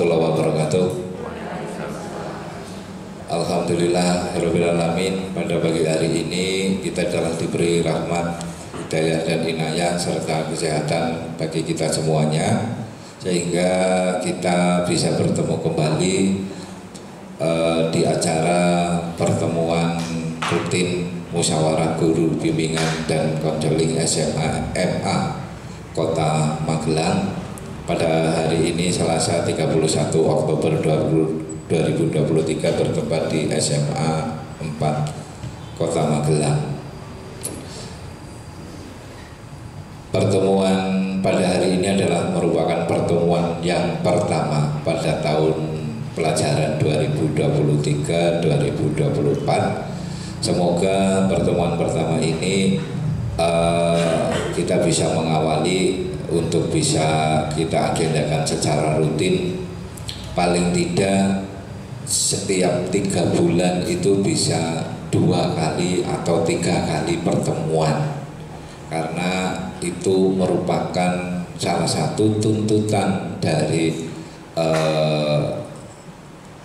warahmatullahi wabarakatuh. Alhamdulillah Alamin pada pagi hari ini kita telah diberi rahmat, hidayah dan inayah serta kesehatan bagi kita semuanya sehingga kita bisa bertemu kembali uh, di acara pertemuan rutin musyawarah guru bimbingan dan konseling SMA MA Kota Magelang pada hari ini Selasa 31 Oktober 2023 bertempat di SMA 4 Kota Magelang. Pertemuan pada hari ini adalah merupakan pertemuan yang pertama pada tahun pelajaran 2023-2024. Semoga pertemuan pertama ini uh, kita bisa mengawali untuk bisa kita agendakan secara rutin paling tidak setiap tiga bulan itu bisa dua kali atau tiga kali pertemuan. Karena itu merupakan salah satu tuntutan dari eh,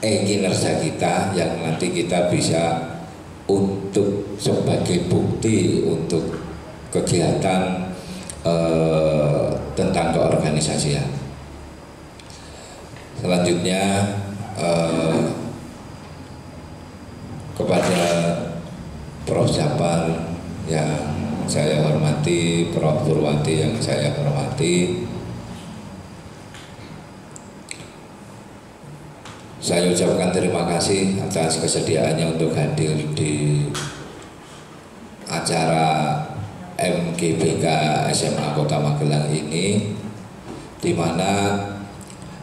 eh kinerja kita yang nanti kita bisa untuk sebagai bukti untuk kegiatan eh, tentang keorganisasian. Selanjutnya eh, kepada Prof. Japar yang saya hormati, Prof. Purwati yang saya hormati, saya ucapkan terima kasih atas kesediaannya untuk hadir di acara MGBK SMA Kota Magelang ini di mana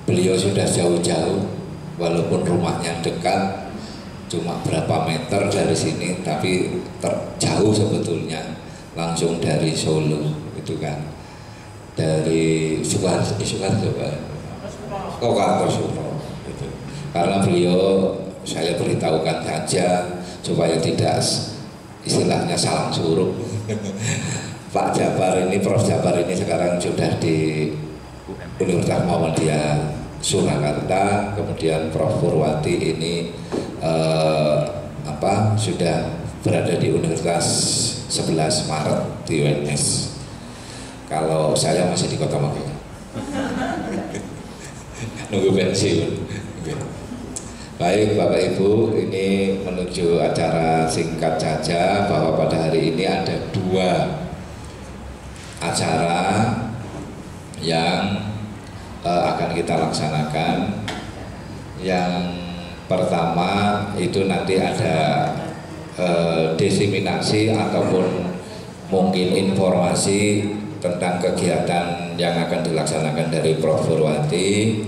beliau sudah jauh-jauh walaupun rumahnya dekat cuma berapa meter dari sini tapi terjauh sebetulnya langsung dari Solo itu kan. Dari Sukarjo Sukarjo oh Kartosuro gitu. karena beliau saya beritahukan saja supaya tidak istilahnya salam suruh Pak Jabar ini Prof Jabar ini sekarang sudah di Universitas Muhammadiyah Surakarta. Kemudian Prof Purwati ini eh, apa sudah berada di Universitas 11 Maret di UNS kalau saya masih di Kota Magelang nunggu pensiun. Baik Bapak Ibu, ini menuju acara singkat saja bahwa pada hari ini ada dua acara yang uh, akan kita laksanakan. Yang pertama itu nanti ada uh, desiminasi ataupun mungkin informasi tentang kegiatan yang akan dilaksanakan dari Prof. Purwati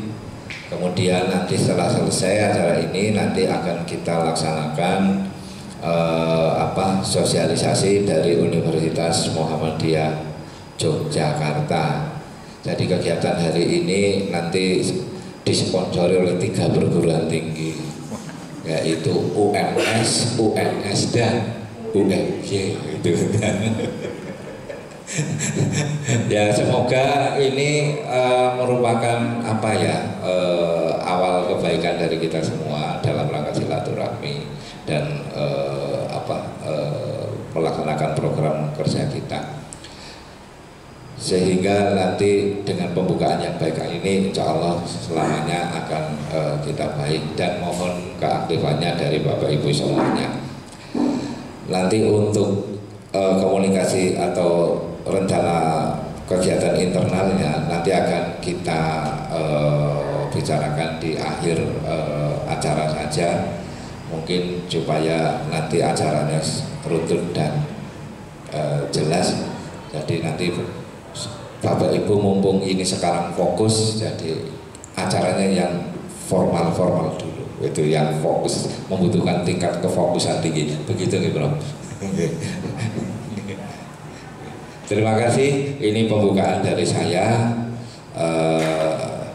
Kemudian nanti setelah selesai acara ini nanti akan kita laksanakan eh, apa sosialisasi dari Universitas Muhammadiyah Yogyakarta. Jadi kegiatan hari ini nanti disponsori oleh tiga perguruan tinggi yaitu UMS, UNS dan UMY itu kan. ya semoga ini uh, merupakan apa ya uh, awal kebaikan dari kita semua dalam rangka silaturahmi dan uh, apa uh, melaksanakan program kerja kita sehingga nanti dengan pembukaan yang baik kali ini insya Allah selamanya akan uh, kita baik. Dan mohon keaktifannya dari Bapak Ibu semuanya. Nanti untuk uh, komunikasi atau rencana kegiatan internalnya nanti akan kita uh, bicarakan di akhir uh, acara saja. Mungkin supaya nanti acaranya rutin dan uh, jelas. Jadi nanti Bapak Ibu mumpung ini sekarang fokus jadi acaranya yang formal-formal dulu itu yang fokus membutuhkan tingkat kefokusan tinggi begitu nih bro Terima kasih. Ini pembukaan dari saya. Uh,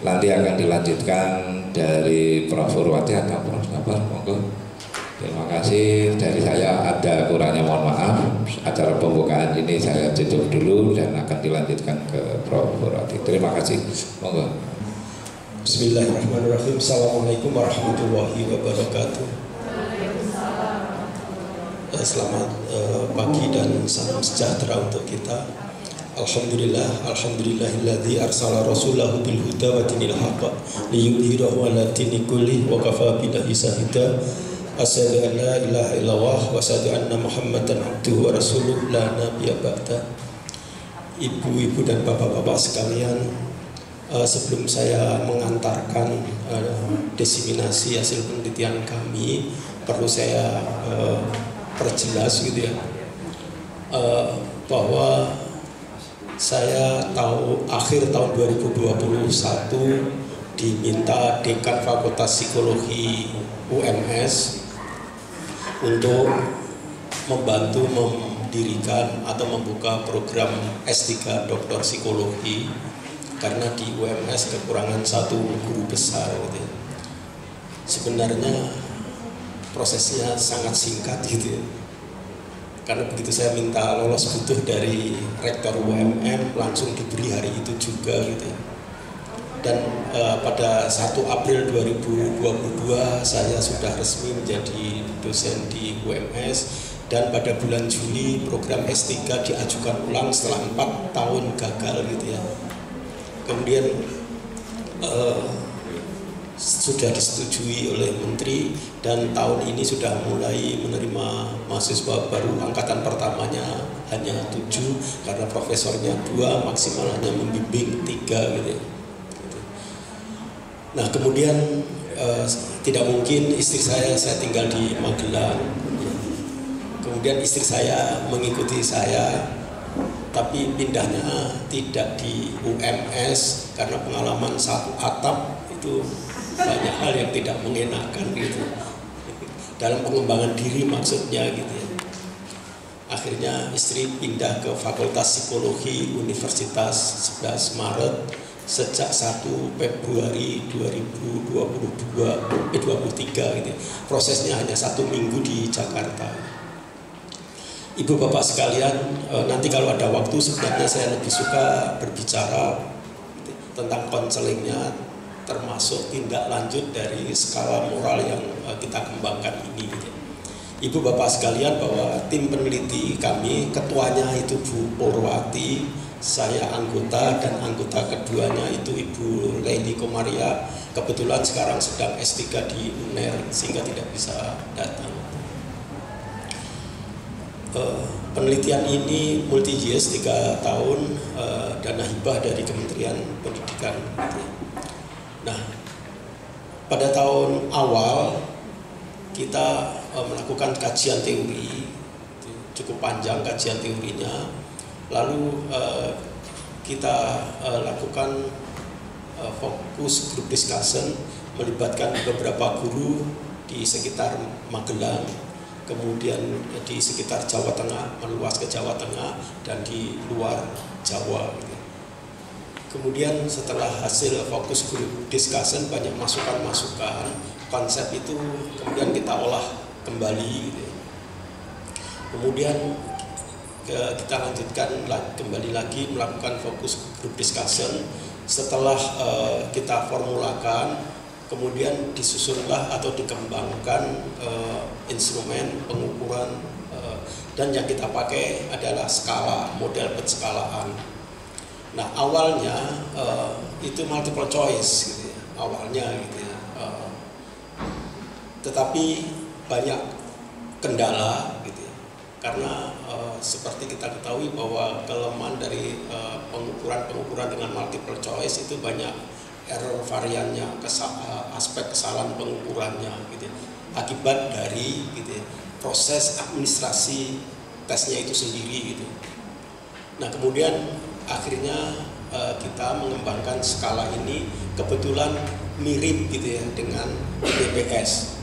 nanti akan dilanjutkan dari Prof. Purwati atau Prof. Sabar, monggo. Terima kasih dari saya ada kurangnya mohon maaf acara pembukaan ini saya tutup dulu dan akan dilanjutkan ke Prof. Purwati. Terima kasih. Monggo. Bismillahirrahmanirrahim. Assalamualaikum warahmatullahi wabarakatuh. Eh, Selamat eh, pagi dan salam sejahtera untuk kita. Alhamdulillah, alhamdulillahilladzi arsala rasulahu bil huda wa dinil haqq liyudhhirahu 'ala dini kulli wa kafa billahi. Asyhadu an la ilaha illallah wa asyhadu anna Muhammadan abduhu wa rasuluh la nabiyya ba'da. Ibu-ibu dan bapak-bapak sekalian, eh, sebelum saya mengantarkan eh, desiminasi hasil penelitian kami, perlu saya eh, perjelas gitu ya eh, bahwa saya tahu akhir tahun 2021 diminta dekan Fakultas Psikologi UMS untuk membantu mendirikan atau membuka program S3 Doktor Psikologi karena di UMS kekurangan satu guru besar gitu ya. Sebenarnya prosesnya sangat singkat gitu ya karena begitu saya minta lolos butuh dari rektor UMM langsung diberi hari itu juga gitu dan eh, pada 1 April 2022 saya sudah resmi menjadi dosen di UMS dan pada bulan Juli program S3 diajukan ulang setelah empat tahun gagal gitu ya. Kemudian eh, sudah disetujui oleh menteri dan tahun ini sudah mulai menerima mahasiswa baru. Angkatan pertamanya hanya tujuh karena profesornya dua maksimal hanya membimbing tiga gitu. Nah kemudian eh, tidak mungkin istri saya saya tinggal di Magelang. Kemudian istri saya mengikuti saya tapi pindahnya tidak di UMS karena pengalaman satu atap itu banyak hal yang tidak mengenakan gitu. Dalam pengembangan diri maksudnya gitu ya. Akhirnya istri pindah ke Fakultas Psikologi Universitas 11 Maret sejak 1 Februari 2022 eh 23 gitu ya. prosesnya hanya satu minggu di Jakarta Ibu bapak sekalian, eh, nanti kalau ada waktu sebenarnya saya lebih suka berbicara tentang konselingnya termasuk tindak lanjut dari skala moral yang eh, kita kembangkan ini. Gitu. Ibu bapak sekalian bahwa tim peneliti kami ketuanya itu Bu Purwati, saya anggota dan anggota keduanya itu Ibu Leni Komaria kebetulan sekarang sedang S3 di UNER sehingga tidak bisa datang. Uh, penelitian ini multi years tiga tahun uh, dana hibah dari Kementerian Pendidikan. Nah, pada tahun awal kita uh, melakukan kajian teori cukup panjang kajian teorinya, lalu uh, kita uh, lakukan uh, fokus group discussion melibatkan beberapa guru di sekitar Magelang kemudian di sekitar Jawa Tengah meluas ke Jawa Tengah dan di luar Jawa. Kemudian setelah hasil fokus group discussion banyak masukan-masukan konsep itu kemudian kita olah kembali. Kemudian kita lanjutkan kembali lagi melakukan fokus group discussion setelah uh, kita formulakan kemudian disusunlah atau dikembangkan uh, instrumen pengukuran uh, dan yang kita pakai adalah skala model penskalaan. Nah awalnya uh, itu multiple choice gitu ya, awalnya gitu ya. Uh, tetapi banyak kendala. Karena uh, seperti kita ketahui bahwa kelemahan dari pengukuran-pengukuran dengan multiple choice itu banyak error variannya, kesa aspek kesalahan pengukurannya gitu ya. akibat dari gitu ya, proses administrasi tesnya itu sendiri gitu. Nah kemudian akhirnya uh, kita mengembangkan skala ini kebetulan mirip gitu ya dengan BPS.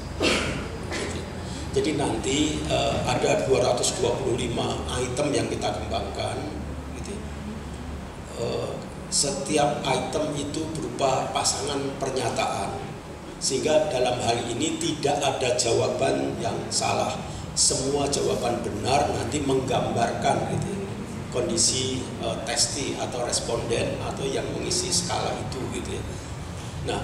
Jadi nanti uh, ada 225 item yang kita kembangkan. Gitu. Uh, setiap item itu berupa pasangan pernyataan sehingga dalam hal ini tidak ada jawaban yang salah semua jawaban benar nanti menggambarkan gitu kondisi uh, testi atau responden atau yang mengisi skala itu gitu ya. Nah,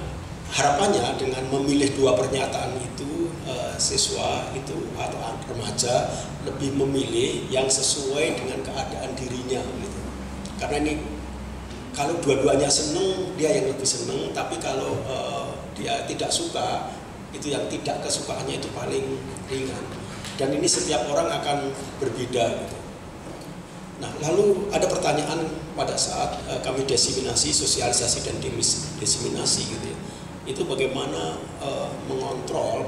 harapannya dengan memilih dua pernyataan itu uh, siswa itu atau remaja lebih memilih yang sesuai dengan keadaan dirinya gitu. Karena ini kalau dua-duanya seneng dia yang lebih seneng, tapi kalau uh, dia tidak suka itu yang tidak kesukaannya itu paling ringan. Dan ini setiap orang akan berbeda gitu. Nah, lalu ada pertanyaan pada saat uh, kami desiminasi, sosialisasi dan desiminasi gitu ya itu bagaimana uh, mengontrol,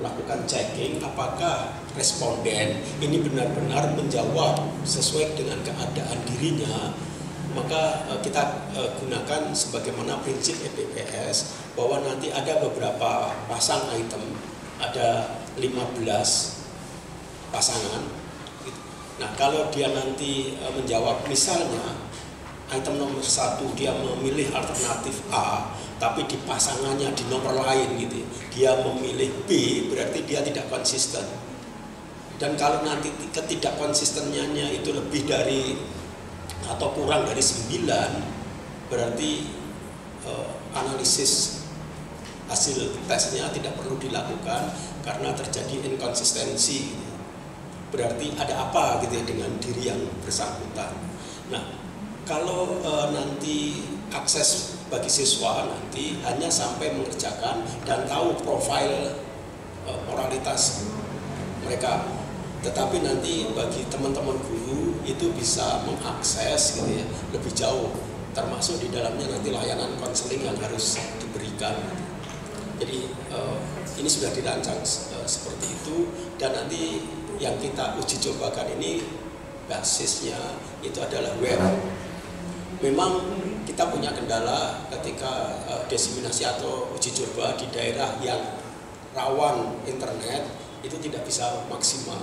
melakukan checking apakah responden ini benar-benar menjawab sesuai dengan keadaan dirinya maka uh, kita uh, gunakan sebagaimana prinsip EPPS bahwa nanti ada beberapa pasang item. Ada 15 pasangan. Nah kalau dia nanti uh, menjawab misalnya item nomor satu dia memilih alternatif A tapi di pasangannya di nomor lain gitu dia memilih B berarti dia tidak konsisten. Dan kalau nanti ketidak konsistennya itu lebih dari atau kurang dari 9 berarti uh, analisis hasil tesnya tidak perlu dilakukan karena terjadi inkonsistensi. Berarti ada apa gitu ya dengan diri yang bersangkutan. Nah kalau uh, nanti akses bagi siswa nanti hanya sampai mengerjakan dan tahu profil e, moralitas mereka. Tetapi nanti bagi teman-teman guru itu bisa mengakses gitu ya lebih jauh termasuk di dalamnya nanti layanan konseling yang harus diberikan. Jadi e, ini sudah dirancang e, seperti itu dan nanti yang kita uji cobakan ini basisnya itu adalah web. Memang kita punya kendala ketika uh, desiminasi atau uji coba di daerah yang rawan internet itu tidak bisa maksimal.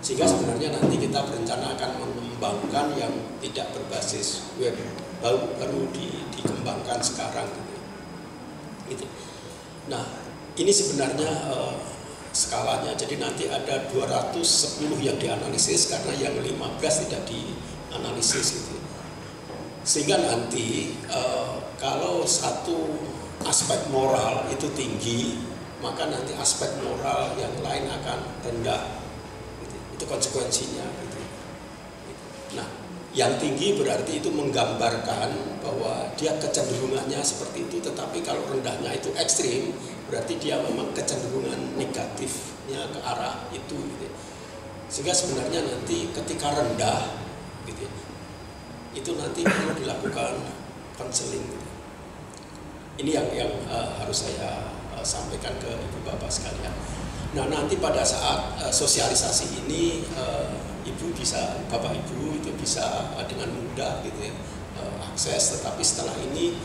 Sehingga sebenarnya nanti kita berencana akan mengembangkan yang tidak berbasis web baru baru di, dikembangkan sekarang. Gitu. Nah, ini sebenarnya uh, skalanya. Jadi nanti ada 210 yang dianalisis karena yang 15 tidak dianalisis gitu sehingga nanti uh, kalau satu aspek moral itu tinggi maka nanti aspek moral yang lain akan rendah gitu. itu konsekuensinya gitu. nah yang tinggi berarti itu menggambarkan bahwa dia kecenderungannya seperti itu tetapi kalau rendahnya itu ekstrim berarti dia memang kecenderungan negatifnya ke arah itu gitu. sehingga sebenarnya nanti ketika rendah itu nanti perlu dilakukan konseling. Ini yang yang uh, harus saya uh, sampaikan ke ibu bapak sekalian. Nah nanti pada saat uh, sosialisasi ini uh, ibu bisa bapak ibu itu bisa uh, dengan mudah gitu ya uh, akses. Tetapi setelah ini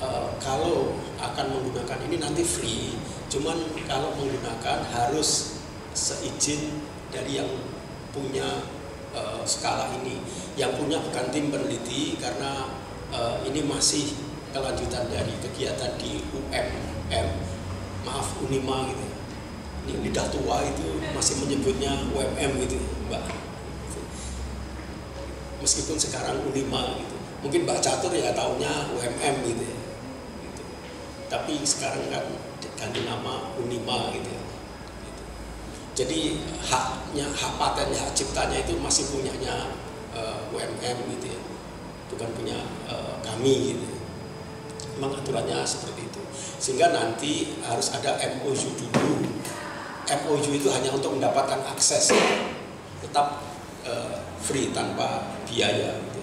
uh, kalau akan menggunakan ini nanti free. Cuman kalau menggunakan harus seizin dari yang punya uh, skala ini yang punya bukan tim peneliti karena uh, ini masih kelanjutan dari kegiatan di UMM maaf Unima gitu. Ini lidah tua itu masih menyebutnya UMM gitu mbak. Meskipun sekarang Unima gitu. Mungkin Mbak Catur ya tahunya UMM gitu. Tapi sekarang kan ganti nama Unima gitu. Jadi haknya hak patennya hak ciptanya itu masih punyanya UMM gitu ya. Bukan punya uh, kami gitu. Memang aturannya seperti itu. Sehingga nanti harus ada MOU dulu. MOU itu hanya untuk mendapatkan akses. Tetap uh, free tanpa biaya gitu.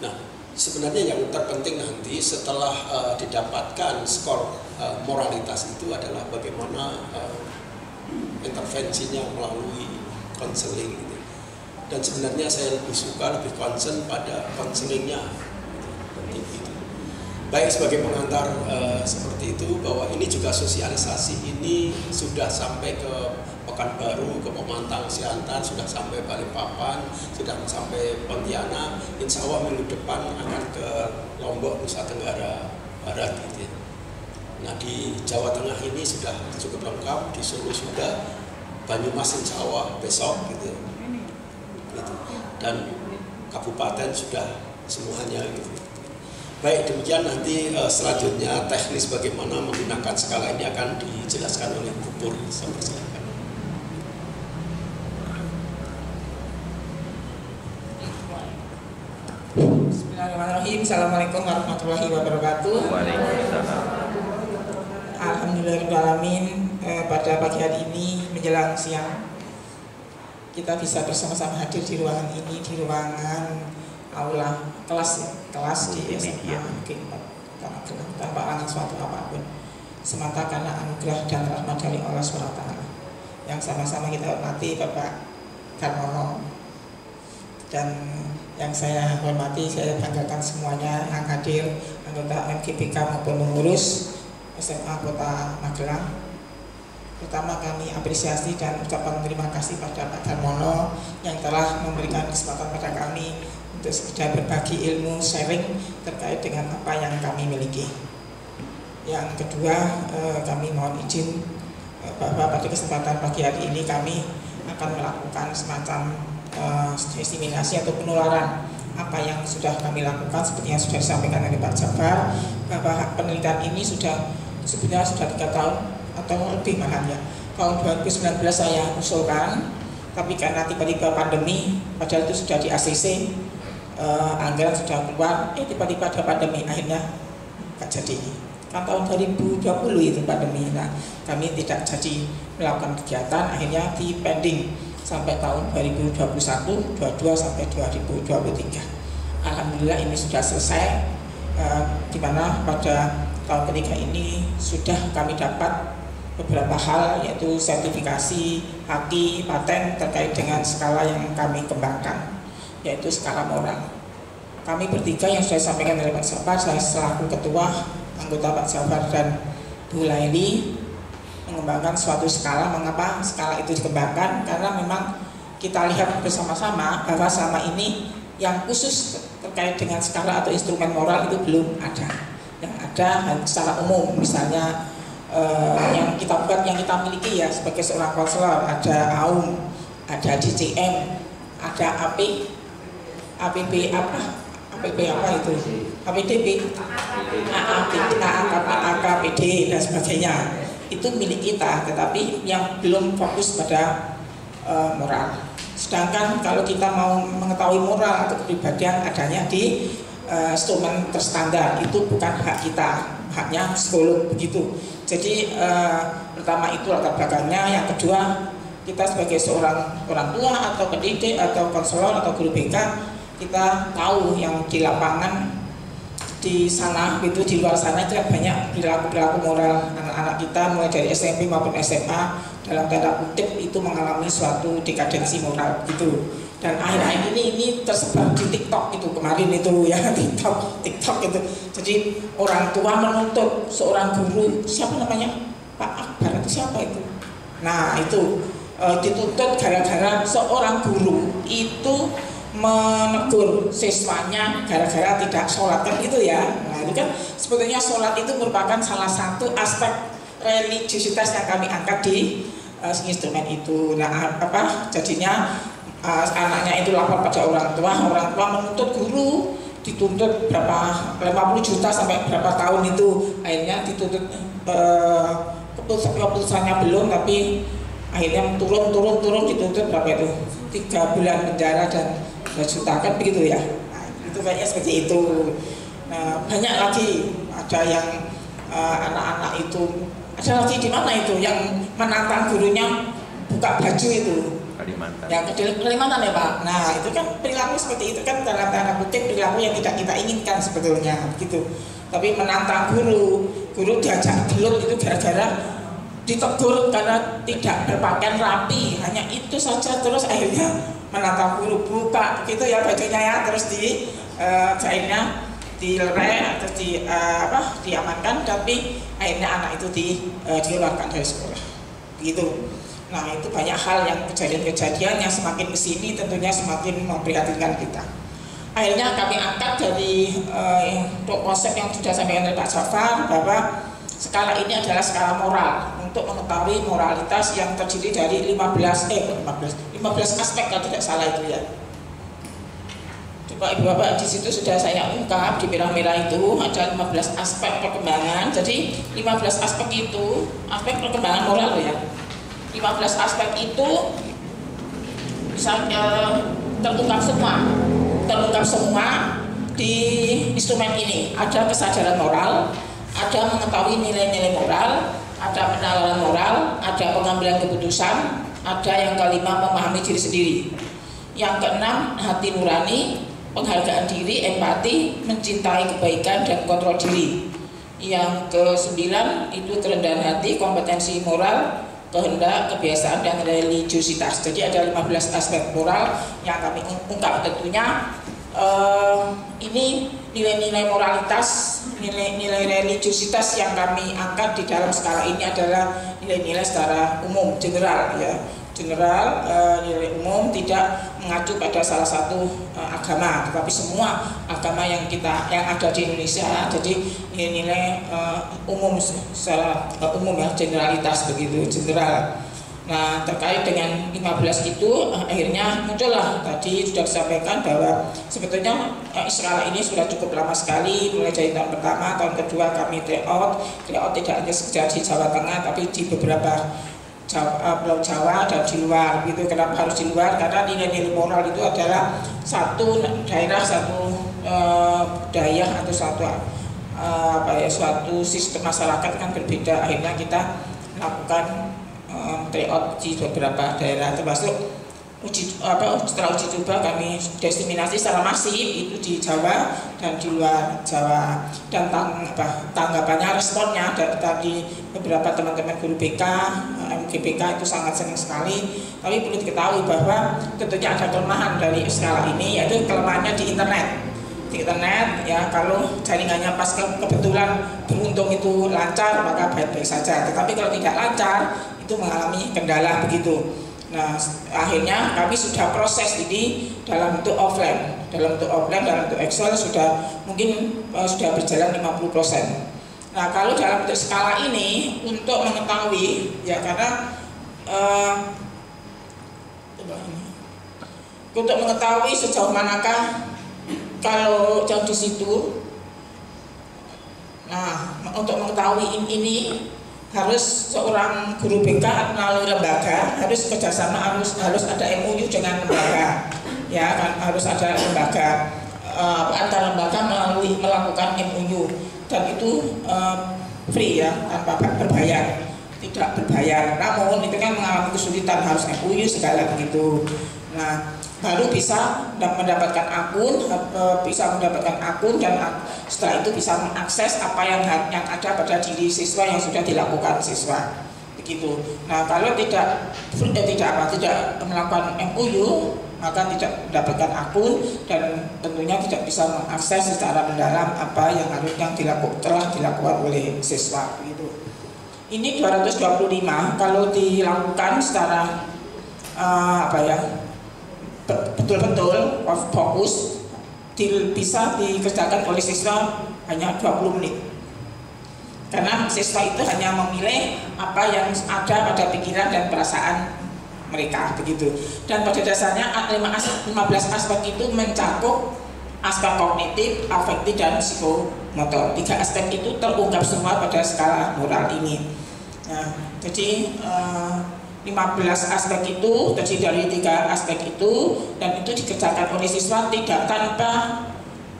nah sebenarnya yang terpenting nanti setelah uh, didapatkan skor uh, moralitas itu adalah bagaimana uh, intervensinya melalui konseling gitu dan sebenarnya saya lebih suka lebih concern pada konselingnya itu baik sebagai pengantar uh, seperti itu bahwa ini juga sosialisasi ini sudah sampai ke Pekanbaru, ke Pemantang, Siantar, sudah sampai Balikpapan, sudah sampai Pontianak. Insya Allah minggu depan akan ke Lombok, Nusa Tenggara Barat gitu ya. Nah di Jawa Tengah ini sudah cukup lengkap, di Solo sudah, Banyumas insya Allah besok gitu ya dan kabupaten sudah semuanya gitu. Baik, demikian nanti uh, selanjutnya teknis bagaimana menggunakan skala ini akan dijelaskan oleh Bu Pur. Saya persilakan. Bismillahirrahmanirrahim. Assalamualaikum warahmatullahi wabarakatuh. Waalaikumsalam. Alhamdulillahirrahmanirrahim. Eh, pada pagi hari ini menjelang siang kita bisa bersama-sama hadir di ruangan ini di ruangan aula kelas ya, kelas di SMA mungkin tanpa alangan suatu apa pun. Semata karena anugerah dan rahmat dari Allah SWT. Yang sama-sama kita hormati Bapak Karmono. Dan yang saya hormati saya banggakan semuanya yang hadir anggota MGPK maupun pengurus SMA Kota Magelang Pertama kami apresiasi dan ucapan terima kasih pada Pak Darmono yang telah memberikan kesempatan pada kami untuk sekedar berbagi ilmu sharing terkait dengan apa yang kami miliki. Yang kedua, eh, kami mohon izin eh, bahwa pada kesempatan pagi hari ini kami akan melakukan semacam eh, estimasi atau penularan apa yang sudah kami lakukan seperti yang sudah disampaikan oleh Pak Jabar bahwa penelitian ini sudah sebenarnya sudah tiga tahun atau lebih malah ya tahun 2019 saya usulkan tapi karena tiba-tiba pandemi padahal itu sudah di ACC uh, anggaran sudah keluar, eh tiba-tiba ada pandemi, akhirnya nggak jadi. Kan tahun 2020 itu pandemi, nah kami tidak jadi melakukan kegiatan, akhirnya di pending sampai tahun 2021, 22 sampai 2023. Alhamdulillah ini sudah selesai, uh, di mana pada tahun ketiga ini sudah kami dapat beberapa hal yaitu sertifikasi, haki, paten terkait dengan skala yang kami kembangkan yaitu skala moral. Kami bertiga yang sudah disampaikan oleh Pak Sabar, saya selaku ketua, anggota Pak Sabar dan Bu Laili mengembangkan suatu skala. Mengapa skala itu dikembangkan? Karena memang kita lihat bersama-sama bahwa selama ini yang khusus terkait dengan skala atau instrumen moral itu belum ada. Yang ada secara umum, misalnya eh, yang kita buat, yang kita miliki ya sebagai seorang konselor, ada AUM, ada DCM, ada AP, APB apa? APB apa itu? APDB AKPD dan sebagainya. Itu milik kita tetapi yang belum fokus pada uh, moral. Sedangkan kalau kita mau mengetahui moral atau kepribadian adanya di uh, instrumen terstandar. Itu bukan hak kita haknya psikolog begitu. Jadi uh, pertama itu latar belakangnya. Yang kedua kita sebagai seorang orang tua atau pendidik atau konselor atau guru BK kita tahu yang di lapangan di sana itu di luar sana itu banyak perilaku-perilaku moral anak-anak kita mulai dari SMP maupun SMA dalam tanda kutip itu mengalami suatu dekadensi moral gitu dan akhir-akhir ini ini tersebar di TikTok itu kemarin itu ya TikTok TikTok itu. Jadi orang tua menuntut seorang guru siapa namanya? Pak Akbar itu siapa itu? Nah itu e, dituntut gara-gara seorang guru itu menegur siswanya gara-gara tidak sholat kan gitu ya. Nah itu kan sebetulnya sholat itu merupakan salah satu aspek religiusitas yang kami angkat di uh, instrumen itu. Nah apa jadinya uh, anaknya itu lapor pada orang tua orang tua menuntut guru dituntut berapa 50 juta sampai berapa tahun itu. Akhirnya dituntut uh, keputusannya belum tapi akhirnya turun turun turun dituntut berapa itu? Tiga bulan penjara dan juta kan begitu ya? Nah, itu kayaknya seperti itu. Nah, banyak lagi. Ada yang eh, anak-anak uh, itu ada lagi di mana itu? Yang menantang gurunya buka baju itu Kalimantan. Yang kecil Kalimantan ya Pak. Nah itu kan perilaku seperti itu kan dalam tanda kutip perilaku yang tidak kita inginkan sebetulnya gitu. Tapi menantang guru, guru diajak gelut itu gara-gara ditegur karena tidak berpakaian rapi, hanya itu saja terus akhirnya menata guru buka gitu ya bajunya ya terus di uh, akhirnya dilerai atau di uh, apa diamankan tapi akhirnya anak itu di uh, dari sekolah gitu nah itu banyak hal yang kejadian-kejadian yang semakin ke sini tentunya semakin memprihatinkan kita akhirnya kami angkat dari uh, konsep yang sudah sampaikan oleh Pak Jafar bahwa skala ini adalah skala moral untuk mengetahui moralitas yang terdiri dari 15 eh 15 15 aspek kalau tidak salah itu ya. Pak Ibu Bapak di situ sudah saya ungkap di merah-merah itu ada 15 aspek perkembangan. Jadi 15 aspek itu aspek perkembangan moral ya. 15 aspek itu bisa eh, terungkap semua, terungkap semua di instrumen ini. Ada kesadaran moral, ada mengetahui nilai-nilai moral, ada penalaran moral, ada pengambilan keputusan, ada yang kelima memahami diri sendiri. Yang keenam hati nurani, penghargaan diri, empati, mencintai kebaikan dan kontrol diri. Yang kesembilan itu kerendahan hati, kompetensi moral, kehendak, kebiasaan dan religiusitas. Jadi ada 15 aspek moral yang kami ungkap tentunya uh, ini nilai-nilai moralitas, nilai-nilai religiusitas yang kami angkat di dalam skala ini adalah nilai-nilai secara umum, general ya general nilai umum tidak mengacu pada salah satu uh, agama tetapi semua agama yang kita yang ada di Indonesia jadi nilai-nilai uh, umum secara umum ya generalitas begitu general. Nah terkait dengan 15 itu akhirnya muncullah. Tadi sudah disampaikan bahwa sebetulnya Israel ini sudah cukup lama sekali mulai dari tahun pertama, tahun kedua kami tryout, tryout tidak hanya sekedar di Jawa Tengah tapi di beberapa Jawa, uh, Pulau Jawa dan di luar gitu. Kenapa harus di luar? Karena nilai-nilai moral itu adalah satu daerah satu uh, budaya atau satu uh, apa ya suatu sistem masyarakat kan berbeda. Akhirnya kita lakukan um, tryout di beberapa daerah termasuk uji apa setelah uji coba kami destinasi secara masif itu di Jawa dan di luar Jawa. Dan tang, apa, tanggapannya responnya dari beberapa teman-teman guru BK MGPK itu sangat senang sekali. Tapi perlu diketahui bahwa tentunya ada kelemahan dari skala ini yaitu kelemahannya di internet. Di internet ya kalau jaringannya pas ke, kebetulan beruntung itu lancar maka baik-baik saja. Tetapi kalau tidak lancar itu mengalami kendala begitu Nah, akhirnya kami sudah proses ini dalam bentuk offline, dalam bentuk offline, dalam bentuk Excel sudah mungkin uh, sudah berjalan 50%. Nah, kalau dalam bentuk skala ini untuk mengetahui ya karena uh, untuk mengetahui sejauh manakah kalau jauh di situ nah untuk mengetahui ini harus seorang guru BK melalui lembaga harus kerjasama harus harus ada MUU dengan lembaga. Ya kan harus ada lembaga uh, antar lembaga melalui melakukan MUU dan itu uh, free ya tanpa berbayar tidak berbayar. Namun itu kan mengalami kesulitan harus MUU segala begitu nah baru bisa mendapatkan akun eh, bisa mendapatkan akun dan setelah itu bisa mengakses apa yang yang ada pada diri siswa yang sudah dilakukan siswa. Begitu. Nah kalau tidak eh, tidak apa tidak melakukan MUU maka tidak mendapatkan akun dan tentunya tidak bisa mengakses secara mendalam apa yang harus yang dilakukan telah dilakukan oleh siswa. Begitu. Ini 225 kalau dilakukan secara uh, apa ya betul-betul fokus bisa dikerjakan oleh siswa hanya 20 menit. Karena siswa itu hanya memilih apa yang ada pada pikiran dan perasaan mereka begitu. Dan pada dasarnya 15 aspek itu mencakup aspek kognitif, afektif dan psikomotor. Tiga aspek itu terungkap semua pada skala moral ini. Nah, jadi uh, 15 aspek itu terdiri dari tiga aspek itu dan itu dikerjakan oleh siswa tidak tanpa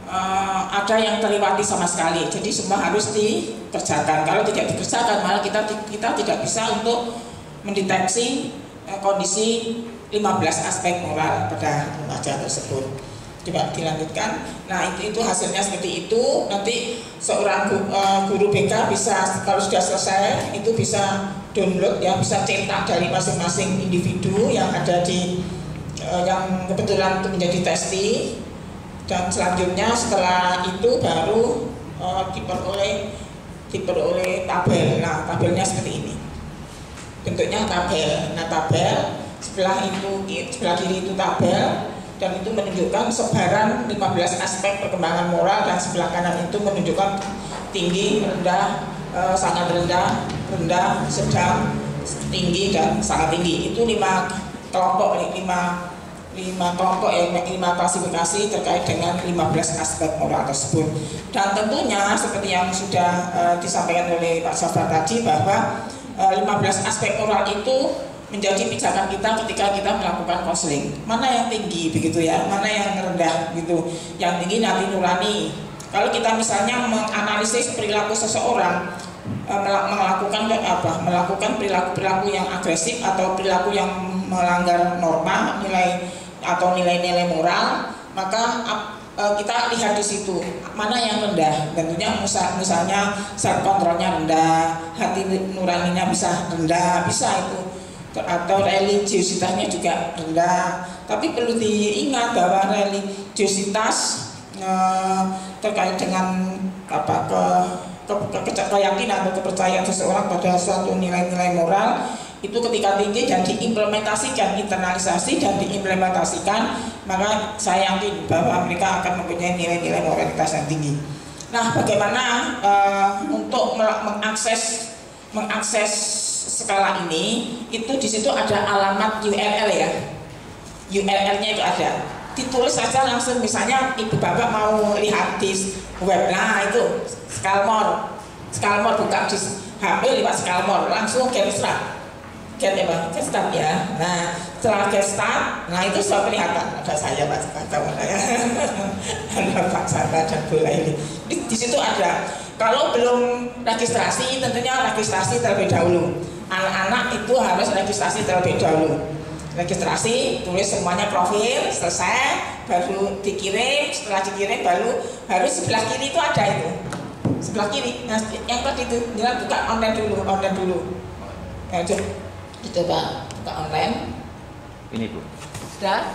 uh, ada yang terlewati sama sekali. Jadi semua harus dikerjakan. Kalau tidak dikerjakan malah kita kita tidak bisa untuk mendeteksi uh, kondisi 15 aspek moral pada remaja tersebut coba dilanjutkan. Nah itu, itu hasilnya seperti itu. Nanti seorang uh, guru BK bisa kalau sudah selesai itu bisa download yang bisa cetak dari masing-masing individu yang ada di uh, yang kebetulan itu menjadi testi. Dan selanjutnya setelah itu baru uh, diperoleh diperoleh tabel. Nah tabelnya seperti ini. Bentuknya tabel. Nah tabel sebelah itu sebelah kiri itu tabel dan itu menunjukkan sebaran 15 aspek perkembangan moral dan sebelah kanan itu menunjukkan tinggi, rendah, e, sangat rendah, rendah, sedang, tinggi dan sangat tinggi. Itu lima kelompok, lima lima kelompok ya lima klasifikasi terkait dengan 15 aspek moral tersebut dan tentunya seperti yang sudah uh, disampaikan oleh Pak Safar tadi bahwa uh, eh, 15 aspek moral itu menjadi pijakan kita ketika kita melakukan konseling mana yang tinggi begitu ya? Mana yang rendah gitu? Yang tinggi nanti nurani. Kalau kita misalnya menganalisis perilaku seseorang uh, melakukan apa? Melakukan perilaku perilaku yang agresif atau perilaku yang melanggar norma nilai atau nilai-nilai moral maka e, kita lihat di situ mana yang rendah? Tentunya misal, misalnya self kontrolnya rendah hati nuraninya bisa rendah bisa itu atau religiusitasnya juga rendah tapi perlu diingat bahwa religiusitas e, terkait dengan apa ke, ke, ke, keyakinan atau kepercayaan seseorang pada suatu nilai-nilai moral itu ketika tinggi dan diimplementasikan internalisasi dan diimplementasikan maka saya yakin bahwa mereka akan mempunyai nilai-nilai moralitas yang tinggi. Nah, bagaimana uh, untuk mengakses mengakses skala ini itu di situ ada alamat URL ya. URL-nya itu ada. Ditulis saja langsung misalnya ibu bapak mau lihat di web nah itu Skalmor. Skalmor buka di HP lewat Skalmor langsung get ya Pak, get start ya. Nah, setelah get start, nah itu sudah kelihatan ada saya Pak Sata, ada Pak Sata dan bola ini. Di situ ada. Kalau belum registrasi, tentunya registrasi terlebih dahulu. Anak-anak itu harus registrasi terlebih dahulu. Registrasi, tulis semuanya profil, selesai, baru dikirim. Setelah dikirim, baru harus sebelah kiri itu ada itu sebelah kiri. Nah, yang tadi itu, jangan buka online dulu, online dulu. Nah, Coba buka online. Ini bu. Sudah?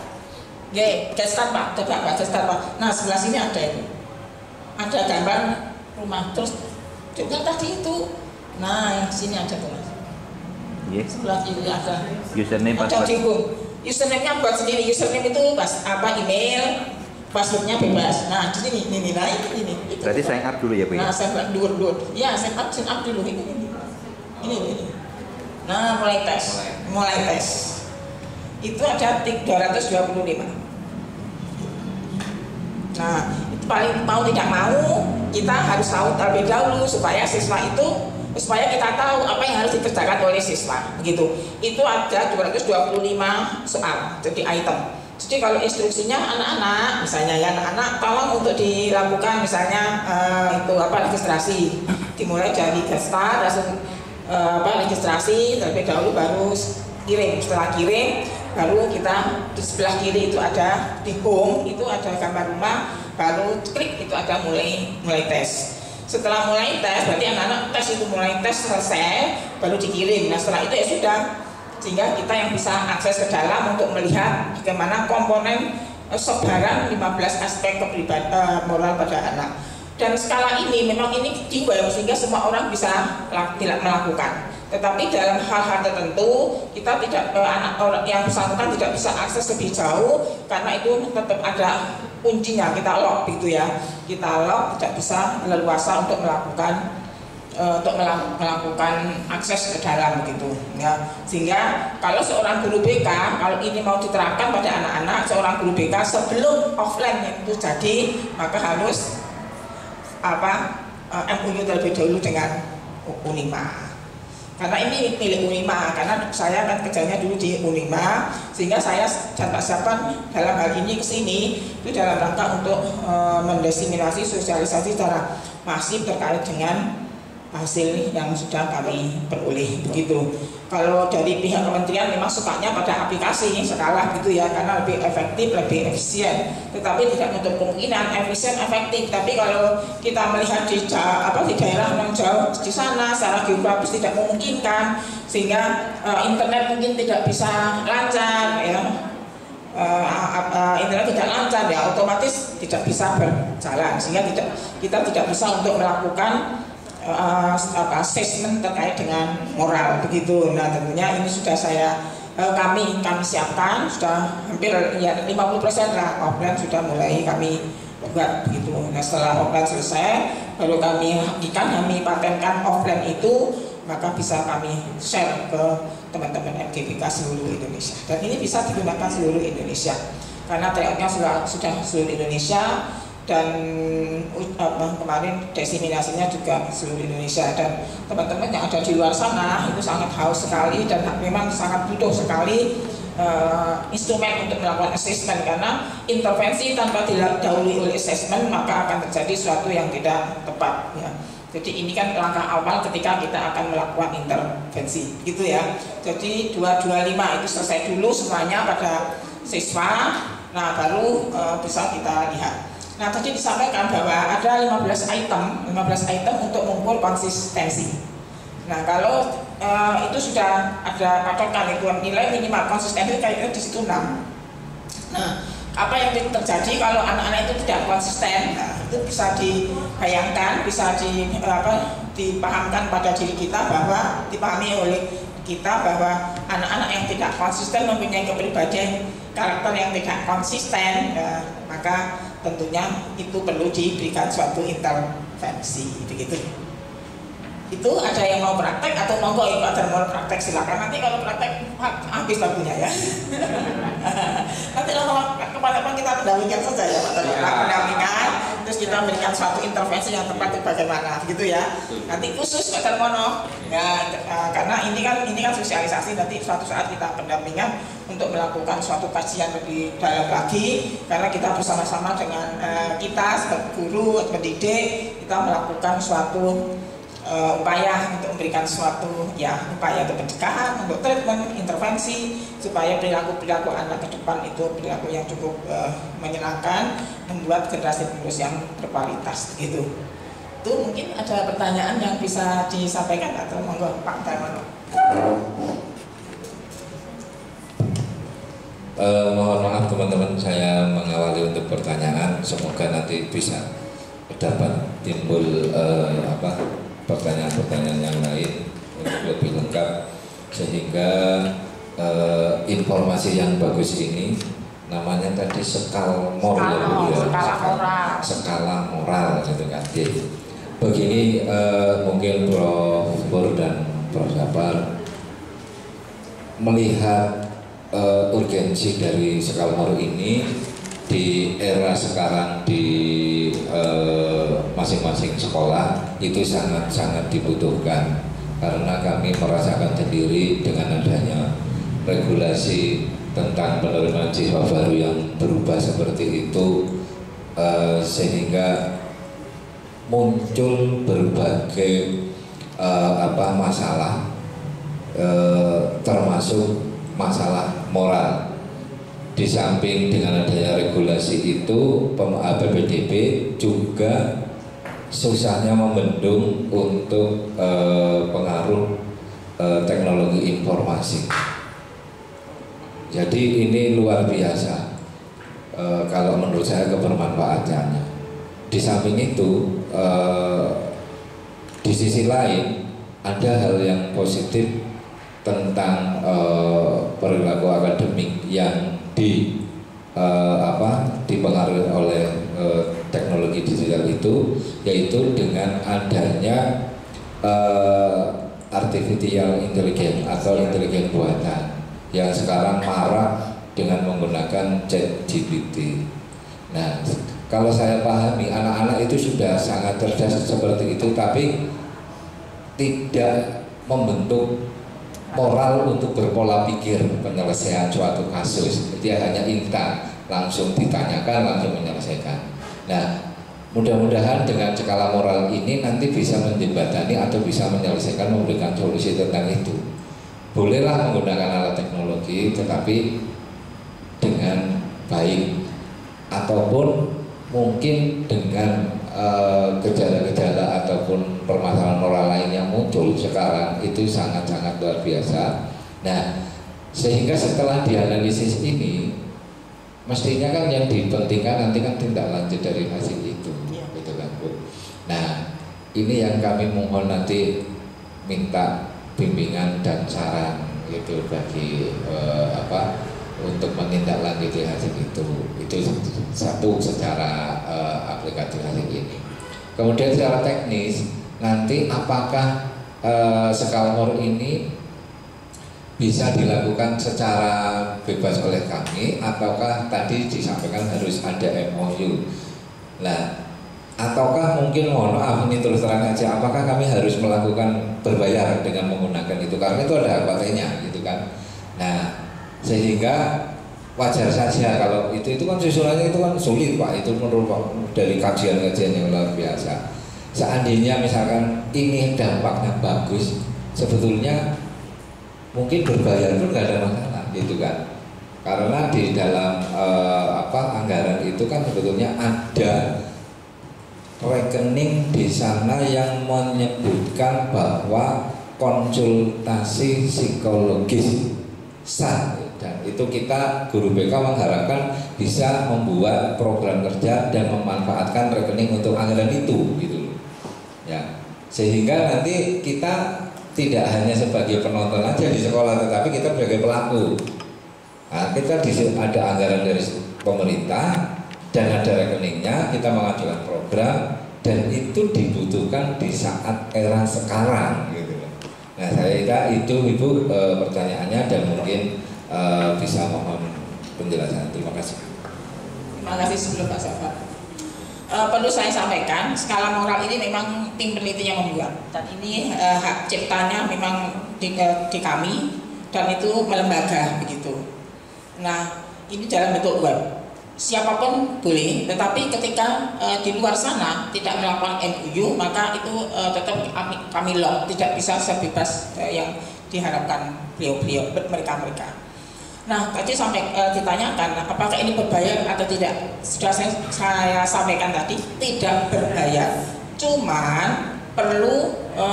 Oke, gestar pak, coba pak, gestar pak. Nah sebelah sini ada ini. Ada gambar rumah. Terus juga tadi itu. Nah yang sini ada tuh Yes. Sebelah kiri ada. Username ada password. di Username-nya buat sendiri. Username itu pas apa email, passwordnya bebas. Nah di sini, ini, nah ini, ini. Itu, Berarti sign up dulu ya bu ya? Nah sign up dulu, dulu. Ya sign up, sign up dulu. Ini, ini, ini, ini. Nah, mulai tes. Mulai, tes. Itu ada 225. Nah, itu paling mau tidak mau kita harus tahu terlebih dahulu supaya siswa itu supaya kita tahu apa yang harus dikerjakan oleh siswa begitu itu ada 225 soal jadi item. Jadi kalau instruksinya anak-anak misalnya ya anak-anak tolong untuk dilakukan misalnya uh, itu apa registrasi. Dimulai dari gestar langsung uh, apa registrasi terlebih dahulu baru kirim. Setelah kirim baru kita di sebelah kiri itu ada di home itu ada gambar rumah baru klik itu ada mulai mulai tes setelah mulai tes berarti anak-anak tes itu mulai tes selesai baru dikirim. Nah setelah itu ya sudah. Sehingga kita yang bisa akses ke dalam untuk melihat bagaimana komponen uh, sebaran 15 aspek kepribadian uh, moral pada anak. Dan skala ini memang ini diubah sehingga semua orang bisa tidak melakukan. Tetapi dalam hal-hal tertentu kita tidak eh, anak orang yang bersangkutan tidak bisa akses lebih jauh karena itu tetap ada kuncinya kita lock gitu ya. Kita lock tidak bisa leluasa untuk melakukan eh, untuk melakukan akses ke dalam begitu ya. Sehingga kalau seorang guru BK kalau ini mau diterapkan pada anak-anak seorang guru BK sebelum offline itu jadi maka harus apa eh, MUU terlebih dahulu dengan Unima karena ini milik Unima karena saya kan kerjanya dulu di Unima sehingga saya dan Sapan dalam hal ini ke sini itu dalam rangka untuk e, mendesimilasi sosialisasi secara masif terkait dengan hasil yang sudah kami peroleh begitu. Kalau dari pihak kementerian memang sukanya pada aplikasi skala gitu ya karena lebih efektif, lebih efisien. Tetapi tidak untuk kemungkinan efisien, efektif. Tapi kalau kita melihat di apa di daerah yang jauh di sana secara geografis tidak memungkinkan sehingga uh, internet mungkin tidak bisa lancar ya. Uh, uh, internet tidak lancar ya otomatis tidak bisa berjalan sehingga tidak kita tidak bisa untuk melakukan uh, apa assessment terkait dengan moral begitu. Nah tentunya ini sudah saya uh, kami kami siapkan sudah hampir ya 50% lah offline sudah mulai kami buat begitu. Nah setelah offline selesai baru kami ikan kami patenkan offline itu maka bisa kami share ke teman-teman MGBK seluruh Indonesia dan ini bisa digunakan seluruh Indonesia karena tryoutnya sudah sudah seluruh Indonesia dan apa, kemarin diseminasinya juga seluruh Indonesia dan teman-teman yang ada di luar sana itu sangat haus sekali dan memang sangat butuh sekali uh, instrumen untuk melakukan assessment karena intervensi tanpa didahului oleh assessment maka akan terjadi sesuatu yang tidak tepat ya. Jadi ini kan langkah awal ketika kita akan melakukan intervensi gitu ya. Jadi 225 itu selesai dulu semuanya pada siswa. Nah, baru uh, bisa kita lihat. Nah, tadi disampaikan bahwa ada 15 item, 15 item untuk mengukur konsistensi. Nah, kalau uh, itu sudah ada patokan itu nilai minimal konsistensi kayaknya di situ 6. Nah, apa yang terjadi kalau anak-anak itu tidak konsisten? Nah, itu bisa dibayangkan, bisa di apa dipahamkan pada diri kita bahwa dipahami oleh kita bahwa anak-anak yang tidak konsisten mempunyai kepribadian karakter yang tidak konsisten, ya, maka tentunya itu perlu diberikan suatu intervensi begitu itu ada yang mau praktek atau monggo ibu ada mau praktek silakan. Nanti kalau praktek habis lagunya ya. Nanti kalau kepada kita pendampingan saja ya pak. Ya. pendampingan terus kita memberikan suatu intervensi yang tepat itu bagaimana gitu ya. Nanti khusus pak Darmono. Ya karena ini kan ini kan sosialisasi nanti suatu saat kita pendampingan untuk melakukan suatu kajian lebih dalam lagi karena kita bersama-sama dengan uh, kita sebagai guru pendidik kita melakukan suatu uh, upaya untuk memberikan suatu ya upaya untuk pencegahan, untuk treatment, intervensi supaya perilaku-perilaku anak ke depan itu perilaku yang cukup uh, menyenangkan, membuat generasi penerus yang berkualitas gitu. Itu mungkin ada pertanyaan yang bisa disampaikan atau monggo Pak Darmono. Uh, mohon maaf teman-teman saya mengawali untuk pertanyaan semoga nanti bisa dapat timbul uh, apa pertanyaan-pertanyaan yang lain untuk lebih lengkap sehingga uh, informasi yang bagus ini namanya tadi skala moral ya, skala moral. Skala moral gitu kan. Begini uh, mungkin Prof. Bor dan Prof. Sabar melihat uh, urgensi dari skala moral ini di era sekarang di masing-masing sekolah itu sangat-sangat dibutuhkan. Karena kami merasakan sendiri dengan adanya regulasi tentang penerimaan siswa baru yang berubah seperti itu uh, sehingga muncul berbagai uh, apa masalah uh, termasuk masalah moral. Di samping dengan adanya regulasi itu PPDB juga susahnya membendung untuk eh, pengaruh eh, teknologi informasi. Jadi ini luar biasa eh, kalau menurut saya kebermanfaatannya. Di samping itu di sisi lain ada hal yang positif tentang perilaku akademik yang di apa dipengaruhi oleh teknologi digital itu yaitu dengan adanya uh, artificial intelligence atau intelijen buatan yang sekarang marak dengan menggunakan chat GPT. Nah, kalau saya pahami anak-anak itu sudah sangat cerdas seperti itu tapi tidak membentuk moral untuk berpola pikir penyelesaian suatu kasus. Dia hanya instan langsung ditanyakan langsung menyelesaikan nah mudah-mudahan dengan skala moral ini nanti bisa menjembatani atau bisa menyelesaikan memberikan solusi tentang itu bolehlah menggunakan alat teknologi tetapi dengan baik ataupun mungkin dengan Eh, gejala-gejala ataupun permasalahan moral lain yang muncul sekarang itu sangat-sangat luar biasa. Nah, sehingga setelah dianalisis ini, mestinya kan yang dipentingkan nanti kan tindak lanjut dari hasil itu, ya. gitu kan Bu. Nah, ini yang kami mohon nanti minta bimbingan dan saran gitu bagi uh, apa untuk menindaklanjuti hasil itu itu satu secara uh, aplikatif hasil ini kemudian secara teknis nanti apakah eh, sekalmur ini bisa dilakukan secara bebas oleh kami ataukah tadi disampaikan harus ada MOU. Nah, ataukah mungkin mohon maaf ini terus terang aja apakah kami harus melakukan berbayar dengan menggunakan itu karena itu ada HPT-nya gitu kan. Nah, sehingga wajar saja kalau itu itu kan susunannya itu kan sulit Pak itu menurut Pak dari kajian-kajian yang luar biasa. Seandainya misalkan ini dampaknya bagus, sebetulnya mungkin berbayar pun nggak ada masalah gitu kan? Karena di dalam eh, apa anggaran itu kan sebetulnya ada rekening di sana yang menyebutkan bahwa konsultasi psikologis sah. Dan itu kita guru BK mengharapkan bisa membuat program kerja dan memanfaatkan rekening untuk anggaran itu gitu ya. Sehingga nanti kita tidak hanya sebagai penonton aja di sekolah tetapi kita sebagai pelaku. Nah, kita di ada anggaran dari pemerintah dan ada rekeningnya kita mengajukan program dan itu dibutuhkan di saat era sekarang gitu nah saya kira itu ibu e, pertanyaannya dan mungkin e, bisa mohon penjelasan. Terima kasih. Terima kasih sebelum Pak Safar. Eh, perlu saya sampaikan, skala moral ini memang tim peneliti yang membuat dan ini eh, hak ciptanya memang di, eh, di kami dan itu melembaga begitu. Nah, ini dalam bentuk web. Siapa pun boleh, tetapi ketika eh, di luar sana tidak melakukan MUU, maka itu eh, tetap kami, kami lock, tidak bisa sebebas eh, yang diharapkan beliau-beliau mereka-mereka. Nah, tadi sampai e, ditanyakan apakah ini berbayar atau tidak. Sudah saya, saya sampaikan tadi tidak berbayar. Cuman perlu e,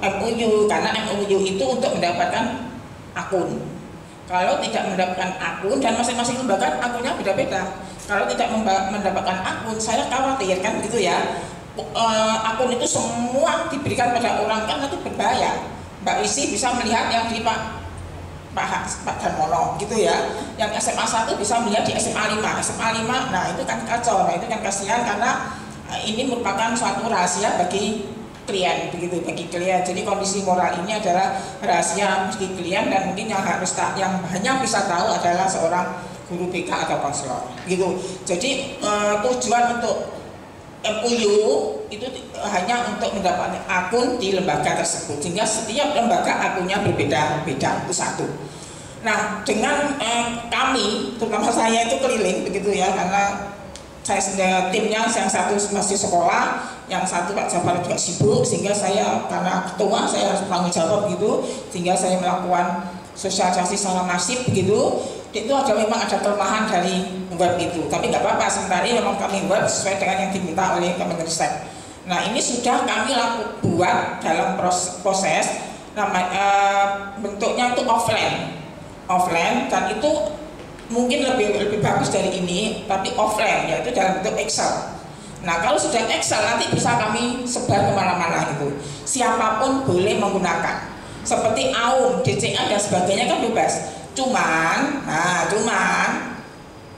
MOU karena MOU itu untuk mendapatkan akun. Kalau tidak mendapatkan akun dan masing-masing lembaga akunnya beda-beda. Kalau tidak mendapatkan akun, saya khawatir kan begitu ya. E, akun itu semua diberikan pada orang kan nanti berbayar. Mbak Isi bisa melihat yang di Pak Pak, Pak Darmono gitu ya. Yang SMA 1 bisa melihat di SMA 5 SMA 5 nah itu kan kacau. Nah itu kan kasihan karena eh, ini merupakan suatu rahasia bagi klien begitu bagi klien. Jadi kondisi moral ini adalah rahasia bagi klien dan mungkin yang harus tak yang hanya bisa tahu adalah seorang guru BK atau konselor gitu. Jadi e, tujuan untuk MUU itu hanya untuk mendapatkan akun di lembaga tersebut sehingga setiap lembaga akunnya berbeda-beda itu satu Nah, dengan eh, kami, terutama saya itu keliling begitu ya, karena saya sendiri timnya yang satu masih sekolah, yang satu Pak Jafar juga sibuk, sehingga saya karena ketua saya harus bertanggung jawab gitu, sehingga saya melakukan sosialisasi secara masif begitu. Itu ada memang ada kelemahan dari web itu, tapi nggak apa-apa. Sementara memang kami web sesuai dengan yang diminta oleh Kemenristek. Nah ini sudah kami lakukan buat dalam proses, nama, uh, bentuknya itu offline offline dan itu mungkin lebih lebih bagus dari ini tapi offline yaitu dalam bentuk Excel. Nah kalau sudah Excel nanti bisa kami sebar ke mana-mana itu siapa pun boleh menggunakan seperti AUM, DCA dan sebagainya kan bebas. Cuman, nah cuman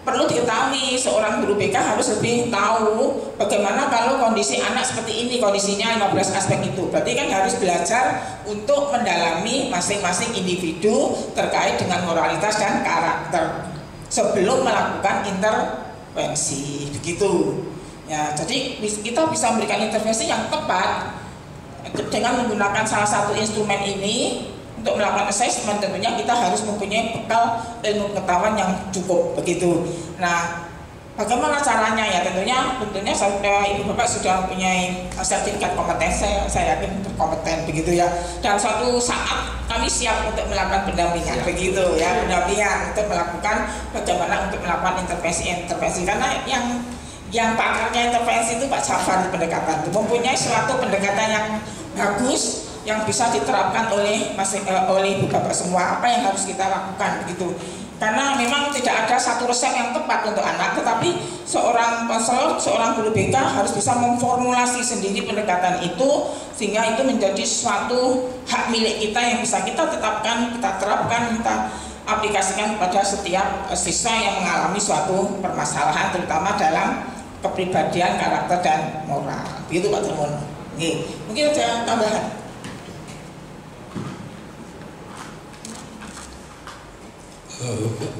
perlu diketahui seorang guru BK harus lebih tahu bagaimana kalau kondisi anak seperti ini kondisinya 15 aspek itu. Berarti kan harus belajar untuk mendalami masing-masing individu terkait dengan moralitas dan karakter sebelum melakukan intervensi. Begitu. Ya jadi kita bisa memberikan intervensi yang tepat dengan menggunakan salah satu instrumen ini untuk melakukan assessment tentunya kita harus mempunyai bekal ilmu pengetahuan yang cukup begitu. Nah, bagaimana caranya? Ya tentunya tentunya saya, ibu bapak sudah mempunyai sertifikat kompetensi saya, saya yakin berkompeten begitu ya. Dan suatu saat kami siap untuk melakukan pendampingan begitu ya pendampingan untuk melakukan bagaimana untuk melakukan intervensi-intervensi karena yang yang pakarnya intervensi itu Pak Jafar pendekatan. Itu mempunyai suatu pendekatan yang bagus yang bisa diterapkan oleh masing, uh, oleh ibu bapak semua. Apa yang harus kita lakukan begitu. Karena memang tidak ada satu resep yang tepat untuk anak tetapi seorang konselor seorang guru BK harus bisa memformulasi sendiri pendekatan itu sehingga itu menjadi suatu hak milik kita yang bisa kita tetapkan kita terapkan kita aplikasikan pada setiap siswa yang mengalami suatu permasalahan terutama dalam kepribadian karakter dan moral. Begitu Pak Termun mungkin ada tambahan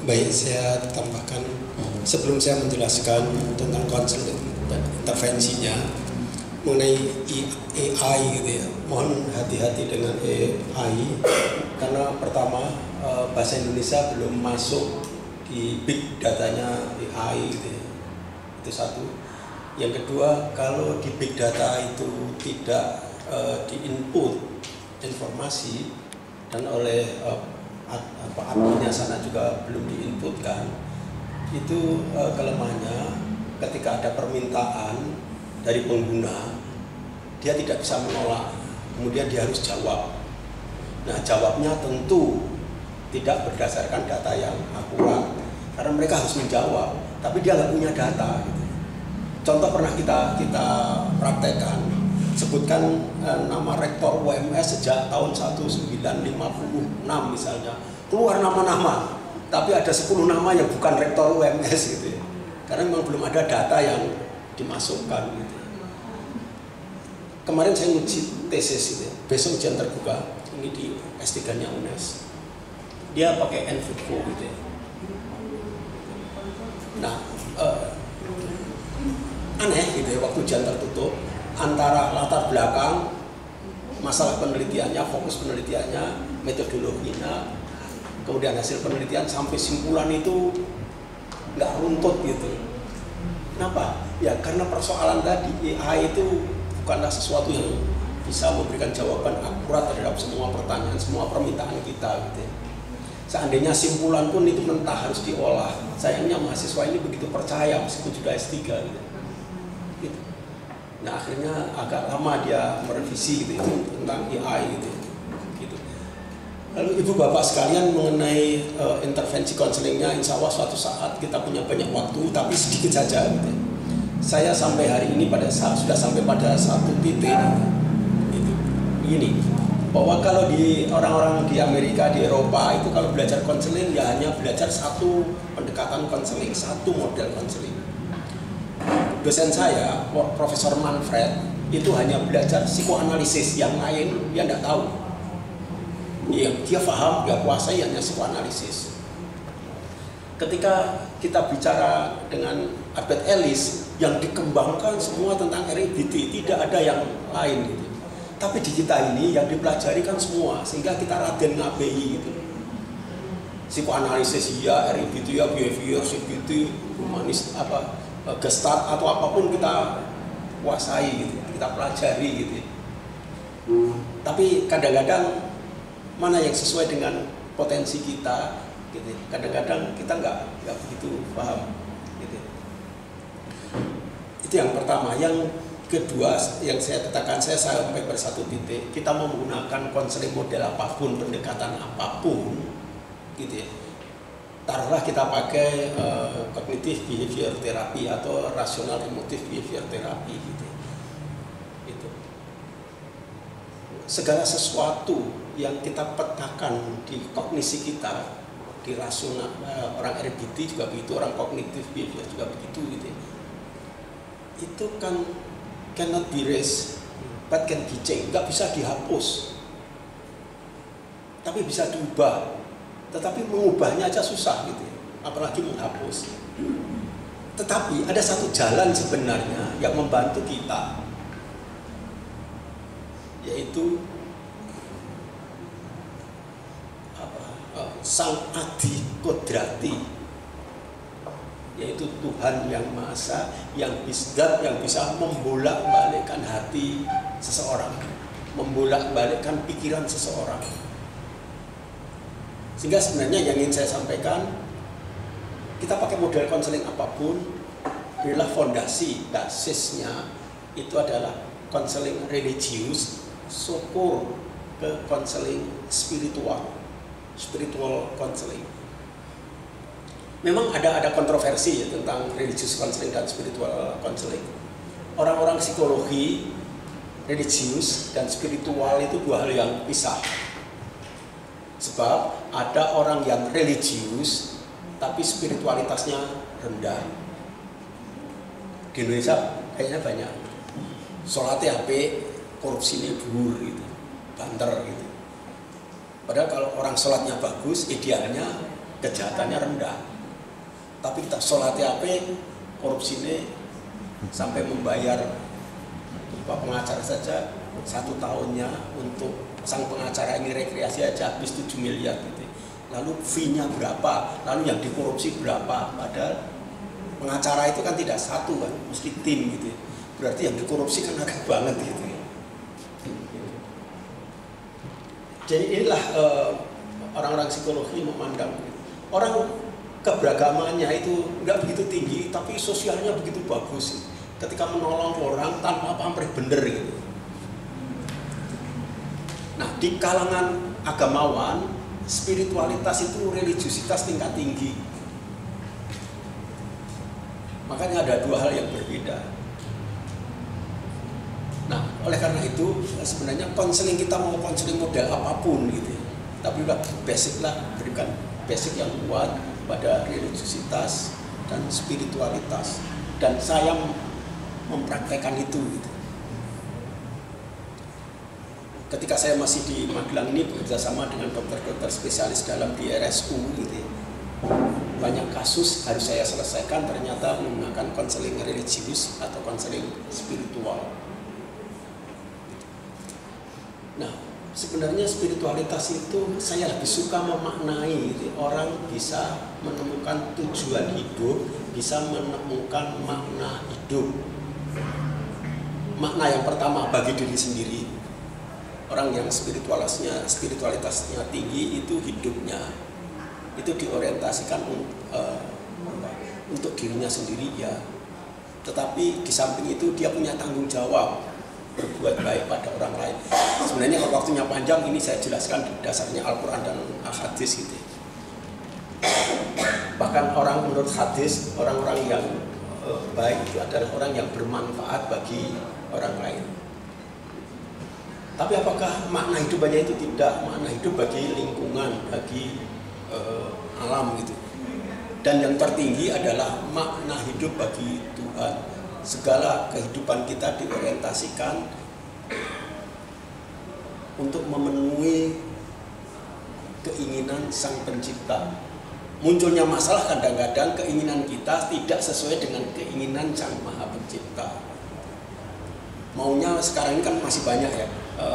baik, saya tambahkan sebelum saya menjelaskan tentang dan intervensinya mengenai AI gitu ya. Mohon hati-hati dengan AI karena pertama eh, bahasa Indonesia belum masuk di big datanya AI gitu ya. Itu satu. Yang kedua, kalau di big data itu tidak eh, diinput informasi dan oleh eh, ad- apa adminnya sana juga belum diinputkan itu eh, kelemahannya ketika ada permintaan dari pengguna dia tidak bisa menolak. Kemudian dia harus jawab. Nah jawabnya tentu tidak berdasarkan data yang akurat karena mereka harus menjawab tapi dia nggak punya data gitu. contoh pernah kita kita praktekkan sebutkan eh, nama rektor UMS sejak tahun 1956 misalnya. Keluar nama-nama tapi ada 10 nama yang bukan rektor UMS gitu ya. Karena memang belum ada data yang dimasukkan gitu. Kemarin saya uji tesis gitu ya. besok ujian terbuka ini di S3 nya UNES dia pakai Envico gitu ya. Nah eh, aneh gitu ya waktu ujian tertutup antara latar belakang masalah penelitiannya, fokus penelitiannya, metodologinya, kemudian hasil penelitian sampai simpulan itu nggak runtut gitu. Kenapa? Ya karena persoalan tadi AI itu bukanlah sesuatu yang bisa memberikan jawaban akurat terhadap semua pertanyaan, semua permintaan kita gitu. ya. Seandainya simpulan pun itu mentah harus diolah. Sayangnya mahasiswa ini begitu percaya meskipun sudah S3 gitu. Gitu. Nah akhirnya agak lama dia merevisi gitu itu tentang AI gitu. gitu. Lalu ibu bapak sekalian mengenai eh, intervensi konselingnya, insya Allah suatu saat kita punya banyak waktu, tapi sedikit saja. Gitu. Saya sampai hari ini pada saat sudah sampai pada satu titik gitu. Begini, bahwa kalau di orang-orang di Amerika, di Eropa itu kalau belajar konseling ya hanya belajar satu pendekatan konseling, satu model konseling dosen saya, Profesor Manfred, itu hanya belajar psikoanalisis, yang lain dia tidak tahu. Ya, dia paham, dia kuasai hanya psikoanalisis. Ketika kita bicara dengan Albert Ellis, yang dikembangkan semua tentang REBT, tidak ada yang lain. Gitu. Tapi di kita ini yang dipelajari kan semua, sehingga kita raden ngabei gitu. Psikoanalisis ya, REBT ya, behavior, CBT, humanis apa gestalt atau apa pun kita kuasai gitu, kita pelajari gitu. Tapi kadang-kadang mana yang sesuai dengan potensi kita gitu. Kadang-kadang kita nggak nggak begitu paham gitu. Itu yang pertama. Yang kedua yang saya katakan saya sampai pada satu titik kita mau menggunakan konseling model apa pun pendekatan apa pun gitu ya taruhlah kita pakai uh, kognitif behavior therapy atau rasional emotif behavior therapy gitu. Itu. Segala sesuatu yang kita petakan di kognisi kita di rasional uh, orang RBT juga begitu, orang kognitif behavior juga begitu gitu. Itu kan cannot be erased, but can be changed, nggak bisa dihapus, tapi bisa diubah tetapi mengubahnya aja susah gitu ya, apalagi menghapus. Tetapi ada satu jalan sebenarnya yang membantu kita, yaitu eh, sang adi kodrati, yaitu Tuhan yang Maha yang bisa yang bisa membolak-balikkan hati seseorang, membolak-balikkan pikiran seseorang. Sehingga sebenarnya yang ingin saya sampaikan, kita pakai model konseling apa pun, adalah fondasi, basisnya itu adalah konseling religius, syukur ke konseling spiritual, spiritual counseling. Memang ada ada kontroversi ya tentang religius counseling dan spiritual counseling. Orang-orang psikologi religius dan spiritual itu dua hal yang pisah. Sebab ada orang yang religius tapi spiritualitasnya rendah. Di Indonesia kayaknya banyak. Sholatnya HP, korupsinya dhuwur gitu, banter gitu. Padahal kalau orang sholatnya bagus, idealnya kejahatannya rendah. Tapi kita sholat apa korupsi ini sampai membayar pak pengacara saja satu tahunnya untuk sang pengacara ini rekreasi aja habis 7 miliar gitu. Lalu fee-nya berapa? Lalu yang dikorupsi berapa? Padahal pengacara itu kan tidak satu kan, mesti tim gitu. Berarti yang dikorupsi kan agak banget gitu. Jadi inilah eh, orang-orang psikologi memandang orang keberagamannya itu nggak begitu tinggi, tapi sosialnya begitu bagus. Ketika menolong orang tanpa pamrih bener gitu. Di kalangan agamawan, spiritualitas itu religiusitas tingkat tinggi. Makanya ada dua hal yang berbeda. Nah, oleh karena itu sebenarnya konseling kita mau konseling model apa pun gitu. ya. Tapi udah basic lah, berikan basic yang kuat pada religiusitas dan spiritualitas. Dan saya mempraktekkan itu gitu. Ketika saya masih di Magelang ini bekerja sama dengan dokter-dokter spesialis dalam di RSU gitu ya. Banyak kasus harus saya selesaikan ternyata menggunakan konseling religius atau konseling spiritual. Nah, sebenarnya spiritualitas itu saya lebih suka memaknai gitu. orang bisa menemukan tujuan hidup, bisa menemukan makna hidup. Makna yang pertama bagi diri sendiri. Orang yang spiritualitasnya spiritualitasnya tinggi itu hidupnya itu diorientasikan uh, untuk dirinya sendiri ya. Tetapi di samping itu dia punya tanggung jawab berbuat baik pada orang lain. Sebenarnya kalau waktunya panjang ini saya jelaskan dasarnya Al-Quran dan Al-Hadis gitu. Bahkan orang menurut hadis, orang-orang yang eh, baik itu adalah orang yang bermanfaat bagi orang lain. Tapi apakah makna hidupannya itu tidak makna hidup bagi lingkungan, bagi eh, alam gitu. Dan yang tertinggi adalah makna hidup bagi Tuhan segala kehidupan kita diorientasikan untuk memenuhi keinginan sang pencipta. Munculnya masalah kadang-kadang keinginan kita tidak sesuai dengan keinginan sang maha pencipta. Maunya sekarang ini kan masih banyak ya, e,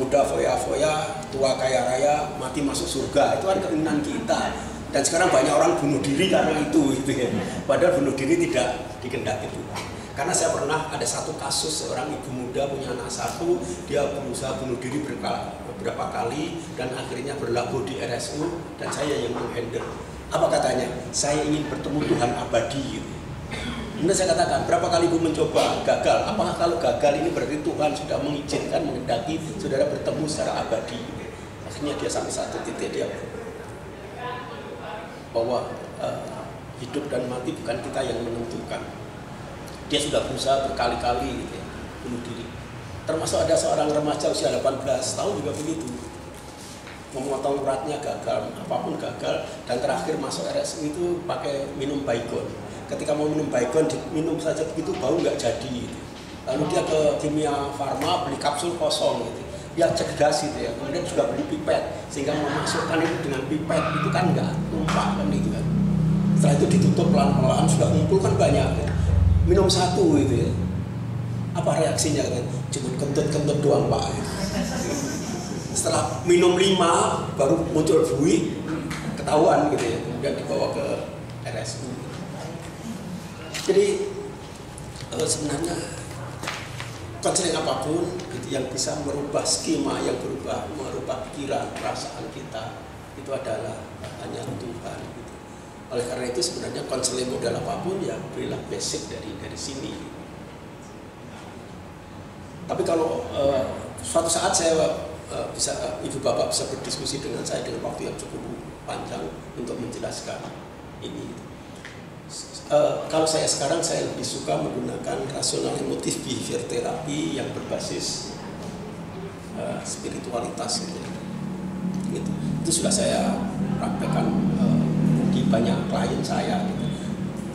muda foya-foya, tua kaya raya, mati masuk surga, itu kan keinginan kita. Dan sekarang banyak orang bunuh diri karena itu, gitu ya. Padahal bunuh diri tidak dikendaki Tuhan. Karena saya pernah ada satu kasus seorang ibu muda punya anak satu, dia berusaha bunuh diri beberapa kali dan akhirnya berlabuh di RSU dan saya yang menghandle. Apa katanya? Saya ingin bertemu Tuhan abadi. Gitu. Kemudian saya katakan, berapa kali ibu mencoba gagal? Apakah kalau gagal ini berarti Tuhan sudah mengizinkan, mengendaki saudara bertemu secara abadi? Akhirnya dia sampai satu titik dia bahwa uh, hidup dan mati bukan kita yang menentukan dia sudah berusaha berkali-kali gitu ya, bunuh diri. Termasuk ada seorang remaja usia 18 tahun juga begitu. Memotong uratnya gagal, apa pun gagal, dan terakhir masuk RSU itu pakai minum Baygon. Ketika mau minum Baygon, minum saja begitu bau nggak jadi. Gitu. Lalu dia ke kimia farma beli kapsul kosong gitu. Dia cerdas gitu ya, kemudian juga beli pipet sehingga memasukkan itu dengan pipet itu kan nggak tumpah kan gitu kan. Setelah itu ditutup pelan-pelan sudah kumpul kan banyak. Gitu minum satu gitu ya apa reaksinya kan cuma kentut-kentut doang pak setelah minum lima baru muncul bui ketahuan gitu ya kemudian dibawa ke RSU jadi eh, sebenarnya konseling apa pun gitu, yang bisa merubah skema yang berubah merubah pikiran perasaan kita itu adalah hanya Tuhan gitu. Oleh karena itu sebenarnya konseling modal apa pun ya berilah basic dari dari sini. Tapi kalau uh, suatu saat saya uh, bisa uh, ibu bapak bisa berdiskusi dengan saya dengan waktu yang cukup panjang untuk menjelaskan ini. Uh, kalau saya sekarang saya lebih suka menggunakan rasional emotif behavior terapi yang berbasis uh, spiritualitas gitu. gitu. Itu sudah saya praktekkan uh, banyak klien saya gitu.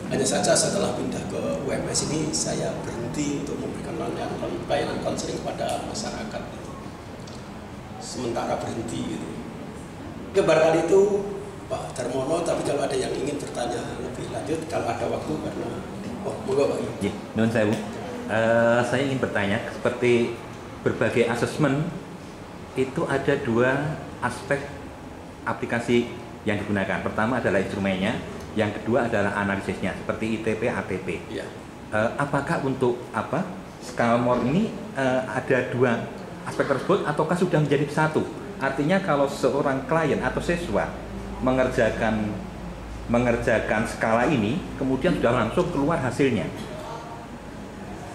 Hanya saja setelah pindah ke UMS ini saya berhenti untuk memberikan layanan pelayanan konseling kepada masyarakat gitu. Sementara berhenti gitu. Ya itu Pak Darmono, tapi kalau ada yang ingin bertanya lebih lanjut, kalau ada waktu karena oh monggo Pak. Ya, Nun Sewu. Eh, saya ingin bertanya, seperti berbagai asesmen itu ada dua aspek aplikasi yang digunakan. Pertama adalah instrumennya, yang kedua adalah analisisnya, seperti ITP, ATP. Ya. Eh, apakah untuk apa skala MOR ini eh, ada dua aspek tersebut ataukah sudah menjadi satu? Artinya kalau seorang klien atau siswa mengerjakan mengerjakan skala ini, kemudian sudah langsung keluar hasilnya.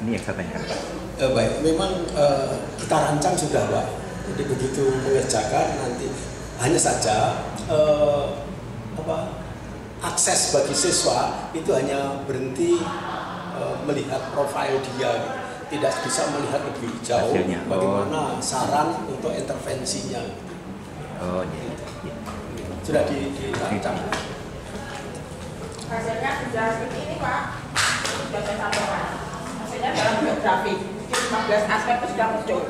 Ini yang saya tanyakan. Eh, baik, memang eh, kita rancang sudah Pak. Jadi begitu mengerjakan nanti hanya saja eh, apa akses bagi siswa itu hanya berhenti eh, melihat profil dia, tidak bisa melihat lebih jauh Hasilnya. Oh. bagaimana saran untuk intervensinya. Oh, iya. iya. Sudah di- dirancang. hasilnya sudah seperti ini Pak. Sudah saya sampaikan hasilnya dalam bentuk grafik Jadi 15 aspek itu sudah muncul.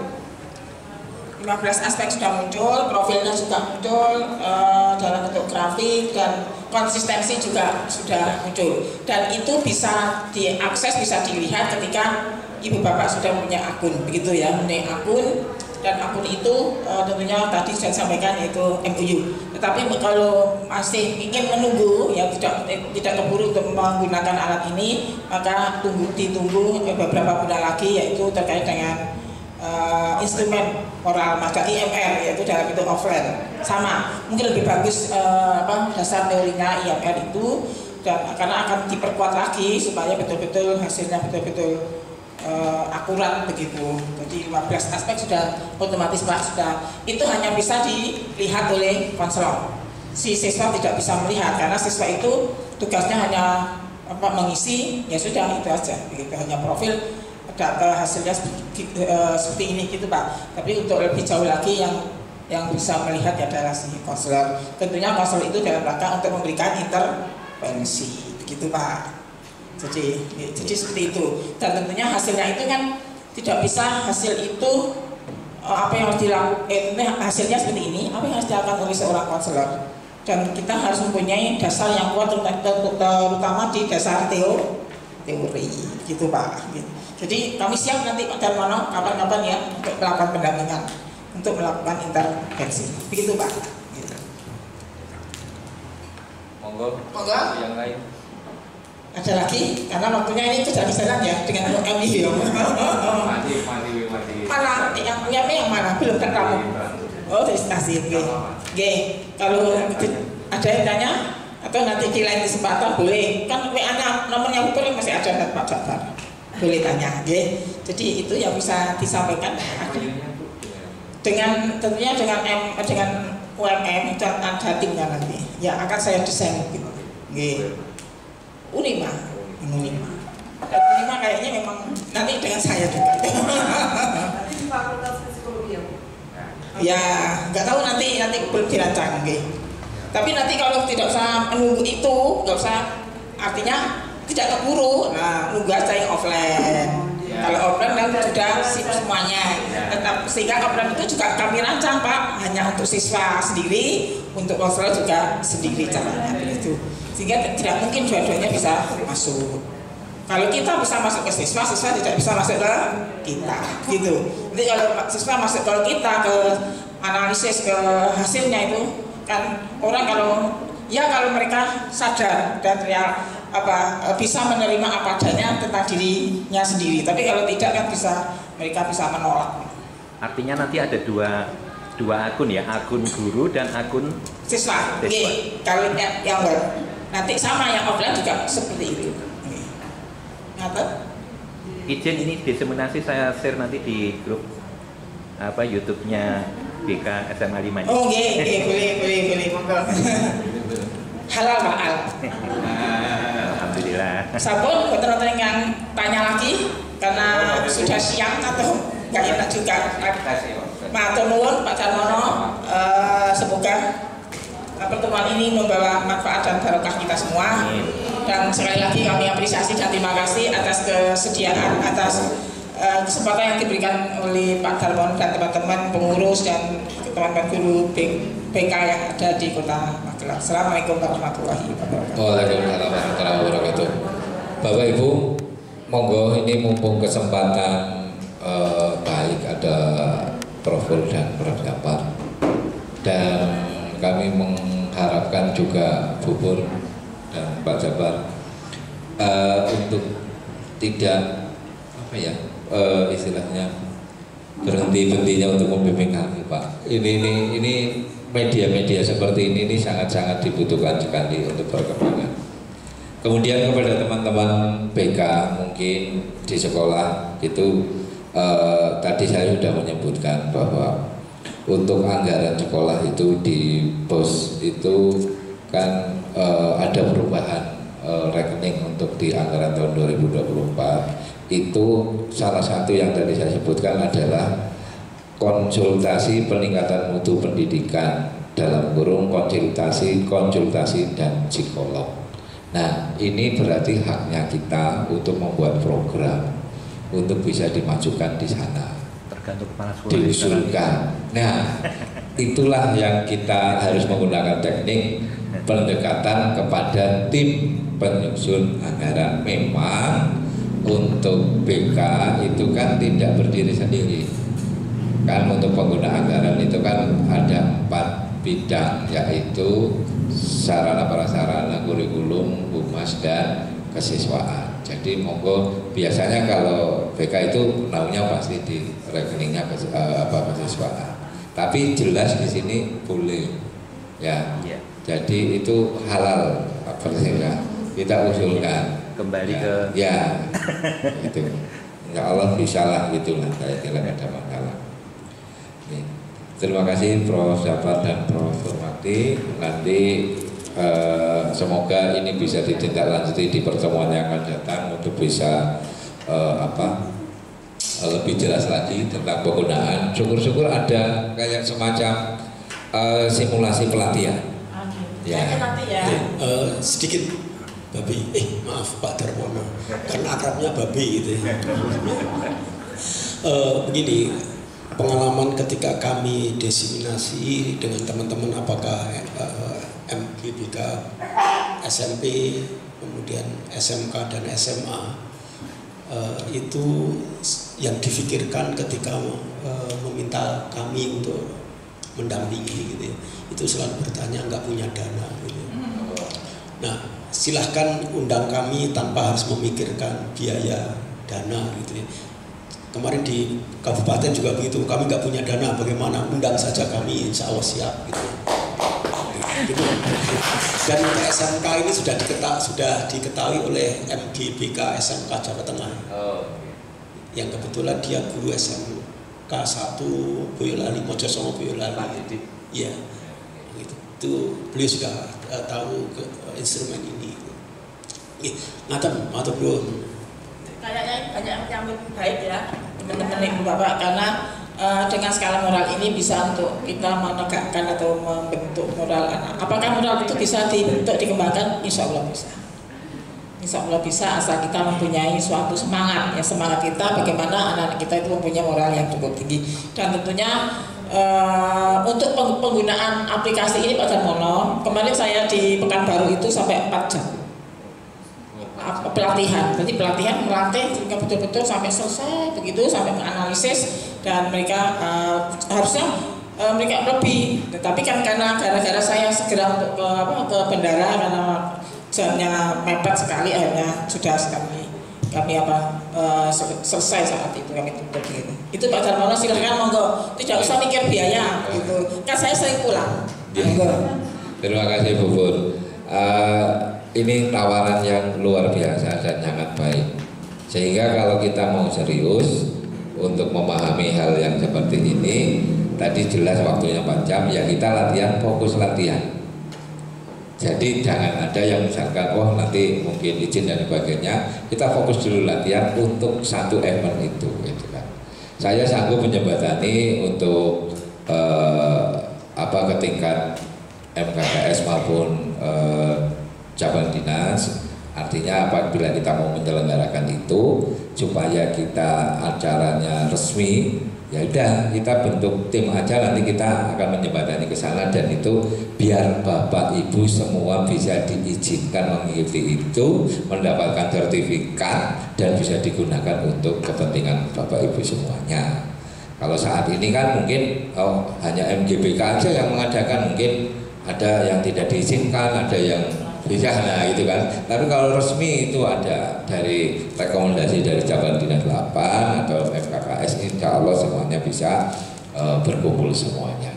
15 aspek sudah muncul, profilnya juga muncul eh, dalam bentuk grafik dan konsistensi juga sudah muncul. Dan itu bisa diakses, bisa dilihat ketika ibu bapak sudah punya akun begitu ya, punya akun dan akun itu eh, tentunya tadi saya sampaikan yaitu MUU. Tetapi kalau masih ingin menunggu ya tidak tidak keburu untuk menggunakan alat ini maka tunggu ditunggu beberapa bulan lagi yaitu terkait dengan eh, instrumen moral maka IMR yaitu dalam bentuk offline sama mungkin lebih bagus eh, apa dasar teorinya IMR itu dan karena akan diperkuat lagi supaya betul-betul hasilnya betul-betul eh, akurat begitu. Jadi 15 aspek sudah otomatis Pak sudah itu hanya bisa dilihat oleh konselor. Si siswa tidak bisa melihat karena siswa itu tugasnya hanya apa mengisi ya sudah itu aja begitu hanya profil data hasilnya seperti, eh, seperti ini gitu Pak. Tapi untuk lebih jauh lagi yang yang bisa melihat ya adalah si konselor. Tentunya konselor itu dalam rangka untuk memberikan intervensi begitu Pak. Jadi, jadi seperti itu. Dan tentunya hasilnya itu kan tidak bisa hasil itu eh, apa yang harus dilakukan, eh, hasilnya seperti ini, apa yang harus dilakukan oleh seorang konselor. Dan kita harus mempunyai dasar yang kuat terut- terut- terutama di dasar teo, teori, gitu Pak. Gitu. Jadi kami siap nanti Pak Darmono kapan-kapan ya untuk melakukan pendampingan, untuk melakukan intervensi. Begitu Pak. Gitu. Monggo. Monggo. Yang lain. Ada lagi? Karena waktunya ini sudah jalan ya dengan UMI ya. Mati, mati, mati. mana yang punya yang mana belum ketemu. oh destinasi oke. Oke kalau ada yang tanya atau nanti di lain kesempatan boleh. Kan WA nya nomornya Bupur masih ada dan Pak Jabar boleh tanya oke. Jadi itu yang bisa disampaikan. Dengan tentunya dengan M dengan UMM itu ada timnya nanti. Ya akan saya desain gitu oke Unima Unima dan Unima kayaknya memang nanti dengan saya juga Nanti di Fakultas Psikologi ya? Ya, nggak tahu nanti nanti belum dirancang, oke. Tapi nanti kalau tidak usah menunggu itu, nggak usah artinya tidak keburu. Nah, nunggu aja yang offline. Kalau offline kan sudah semuanya. Tetap sehingga offline itu juga kami rancang pak, hanya untuk siswa sendiri, untuk konselor juga sendiri caranya begitu. Sehingga tidak mungkin dua-duanya bisa masuk. Kalau kita bisa masuk ke siswa, siswa tidak bisa masuk ke kita, gitu. Jadi kalau siswa masuk ke kita, ke analisis, ke hasilnya itu kan orang kalau ya kalau mereka sadar dan real apa bisa menerima apa adanya tentang dirinya sendiri. Tapi kalau tidak kan bisa mereka bisa menolak. Artinya nanti ada dua dua akun ya, akun guru dan akun Siswa, Siswa. Oke, kalau yang, yang nanti sama yang offline juga seperti itu. Oke. Ngapain? izin ini diseminasi saya share nanti di grup apa YouTube-nya BK SMA 5 ini. Oh, oke, oke, boleh, boleh, boleh, monggo. Halal mahal. Alhamdulillah. Sabun teman-teman yang tanya lagi karena sudah siang atau nggak enak juga. Matur nuwun Pak Carmono, eh, semoga eh, pertemuan ini membawa manfaat dan barokah kita semua. Dan sekali lagi kami apresiasi dan terima kasih atas kesediaan, atas eh, kesempatan yang diberikan oleh Pak Darmono dan teman-teman pengurus dan teman-teman guru BK yang ada di Kota Magelang. Assalamualaikum warahmatullahi wabarakatuh. Waalaikumsalam warahmatullahi wabarakatuh. Bapak Ibu, monggo ini mumpung kesempatan eh, baik ada Profil dan Jabar dan kami mengharapkan juga Bu Pur dan Pak Jabar eh, untuk tidak apa ya eh, istilahnya berhenti berhentinya untuk membimbing kami Pak. Ini ini ini media-media seperti ini ini sangat-sangat dibutuhkan sekali untuk perkembangan. Kemudian kepada teman-teman BK mungkin di sekolah itu eh, tadi saya sudah menyebutkan bahwa untuk anggaran sekolah itu di pos itu kan eh, ada perubahan eh, rekening untuk di anggaran tahun 2024 itu salah satu yang tadi saya sebutkan adalah konsultasi peningkatan mutu pendidikan dalam kurung konsultasi konsultasi dan psikolog. Nah ini berarti haknya kita untuk membuat program untuk bisa dimajukan di sana tergantung kepala sekolah diusulkan. Nah, itulah yang kita harus menggunakan teknik pendekatan kepada tim penyusun anggaran. Memang untuk BK itu kan tidak berdiri sendiri. Kan untuk pengguna anggaran itu kan ada empat bidang yaitu sarana prasarana kurikulum, humas dan kesiswaan. Jadi monggo biasanya kalau BK itu naunya pasti di rekeningnya kes, eh, apa kesiswaan. Tapi jelas di sini boleh ya. Iya. Jadi itu halal apa sih Kita usulkan kembali ya, ke ya itu. Insya Allah bisa lah gitu lah saya kira ada masalah. Terima kasih Prof. Jafar dan Prof. Surmati. Nanti eh, semoga ini bisa ditindaklanjuti di pertemuan yang akan datang untuk bisa eh, apa eh, lebih jelas lagi tentang penggunaan. Syukur-syukur ada kayak semacam eh, simulasi pelatihan. Ya. Saya nanti ya. Eh, sedikit babi eh maaf Pak Darmono karena akrabnya babi gitu ya. Eh, begini pengalaman ketika kami diseminasi dengan teman-teman apakah eh, MGBK SMP kemudian SMK dan SMA eh, itu yang difikirkan ketika eh, meminta kami untuk mendampingi gitu ya. itu selalu bertanya nggak punya dana gitu. Nah, silahkan undang kami tanpa harus memikirkan biaya dana gitu ya. Kemarin di kabupaten juga begitu, kami nggak punya dana, bagaimana undang saja kami, insya Allah siap gitu. Gitu. Dan SMK ini sudah diketahui, sudah diketahui oleh MGBK SMK Jawa Tengah, yang kebetulan dia guru SMK 1 Boyolali, Mojosongo Boyolali. Iya, gitu. Itu beliau sudah eh, tahu ke eh, instrumen ini. Ih, ngatem, ngatem bro. Kayaknya ini banyak yang menyambut baik ya teman-teman ibu bapak karena eh, dengan skala moral ini bisa untuk kita menegakkan atau membentuk moral anak. Apakah moral itu bisa dibentuk dikembangkan? Insya Allah bisa. Insya Allah bisa asal kita mempunyai suatu semangat ya semangat kita bagaimana anak-anak kita itu mempunyai moral yang cukup tinggi dan tentunya eh, untuk peng- penggunaan aplikasi ini Pak Darmono kemarin saya di Pekanbaru itu sampai 4 jam pelatihan. Jadi pelatihan melatih sehingga betul-betul sampai selesai begitu sampai menganalisis dan mereka eh, harusnya eh, mereka lebih. Tetapi kan karena gara-gara saya segera untuk ke apa ke bandara karena jamnya mepet sekali akhirnya sudah kami kami apa sel- selesai saat itu kami tutup gitu. Itu Pak Darmono silakan monggo tidak usah mikir biaya gitu. Kan saya sering pulang. Ya. Monggo. Terima kasih Bu Pur. Eh, ini tawaran yang luar biasa dan sangat baik. Sehingga kalau kita mau serius untuk memahami hal yang seperti ini, tadi jelas waktunya 4 jam, ya kita latihan fokus latihan. Jadi jangan ada yang misalkan, oh nanti mungkin izin dan sebagainya. Kita fokus dulu latihan untuk satu event itu, gitu kan. Saya sanggup menjembatani untuk eh, apa ke tingkat MKKS maupun eh, cabang dinas. Artinya apabila kita mau menyelenggarakan itu supaya kita acaranya resmi ya udah kita bentuk tim aja nanti kita akan menjembatani ke sana. Dan itu biar bapak ibu semua bisa diizinkan mengikuti itu mendapatkan sertifikat dan bisa digunakan untuk kepentingan bapak ibu semuanya. Kalau saat ini kan mungkin oh, hanya MGBK aja yang mengadakan. Mungkin ada yang tidak diizinkan ada yang bisa nah itu kan. Tapi kalau resmi itu ada dari rekomendasi dari cabang dinas 8 atau FKKS insya Allah semuanya bisa uh, berkumpul semuanya.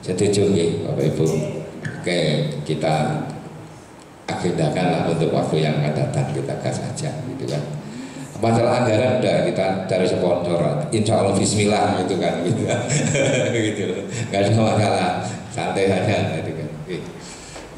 Setuju ya Bapak Ibu. Oke kita agendakan lah untuk waktu yang akan datang kita gas saja gitu kan. Masalah anggaran udah kita cari sponsor. Insya Allah Bismillah gitu kan gitu. Gitu. Nggak ada masalah. Santai saja gitu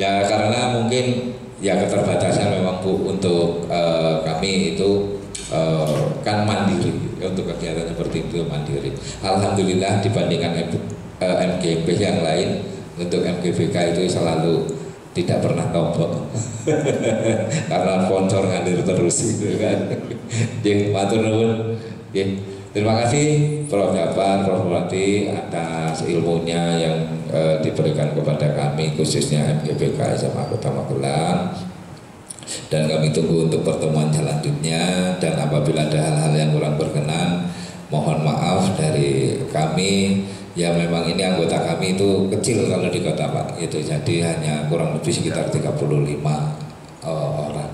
ya karena mungkin ya keterbatasan memang bu untuk uh, kami itu uh, kan mandiri. Ya, untuk kegiatan seperti itu mandiri. Alhamdulillah dibandingkan M, uh, eh, MGB yang lain untuk MGBK itu selalu tidak pernah tombol. Karena sponsor ngalir terus itu kan. Jadi matur nuwun Terima kasih Prof. Jabar, Prof. Wati atas ilmunya yang e, diberikan kepada kami khususnya MGBK SMA Kota Magelang. Dan kami tunggu untuk pertemuan selanjutnya dan apabila ada hal-hal yang kurang berkenan mohon maaf dari kami. Ya memang ini anggota kami itu kecil kalau di kota Pak. Itu jadi hanya kurang lebih sekitar 35 uh, orang.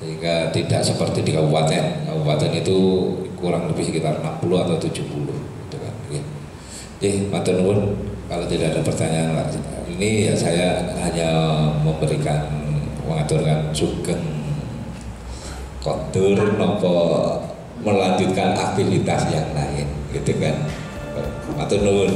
Sehingga tidak seperti di kabupaten. Kabupaten itu kurang lebih sekitar 60 atau 70 gitu kan. Ya. Eh, matur nuwun kalau tidak ada pertanyaan ini ya saya hanya memberikan mengaturkan sugeng kotor nopo melanjutkan aktivitas yang lain gitu kan. Matur nuwun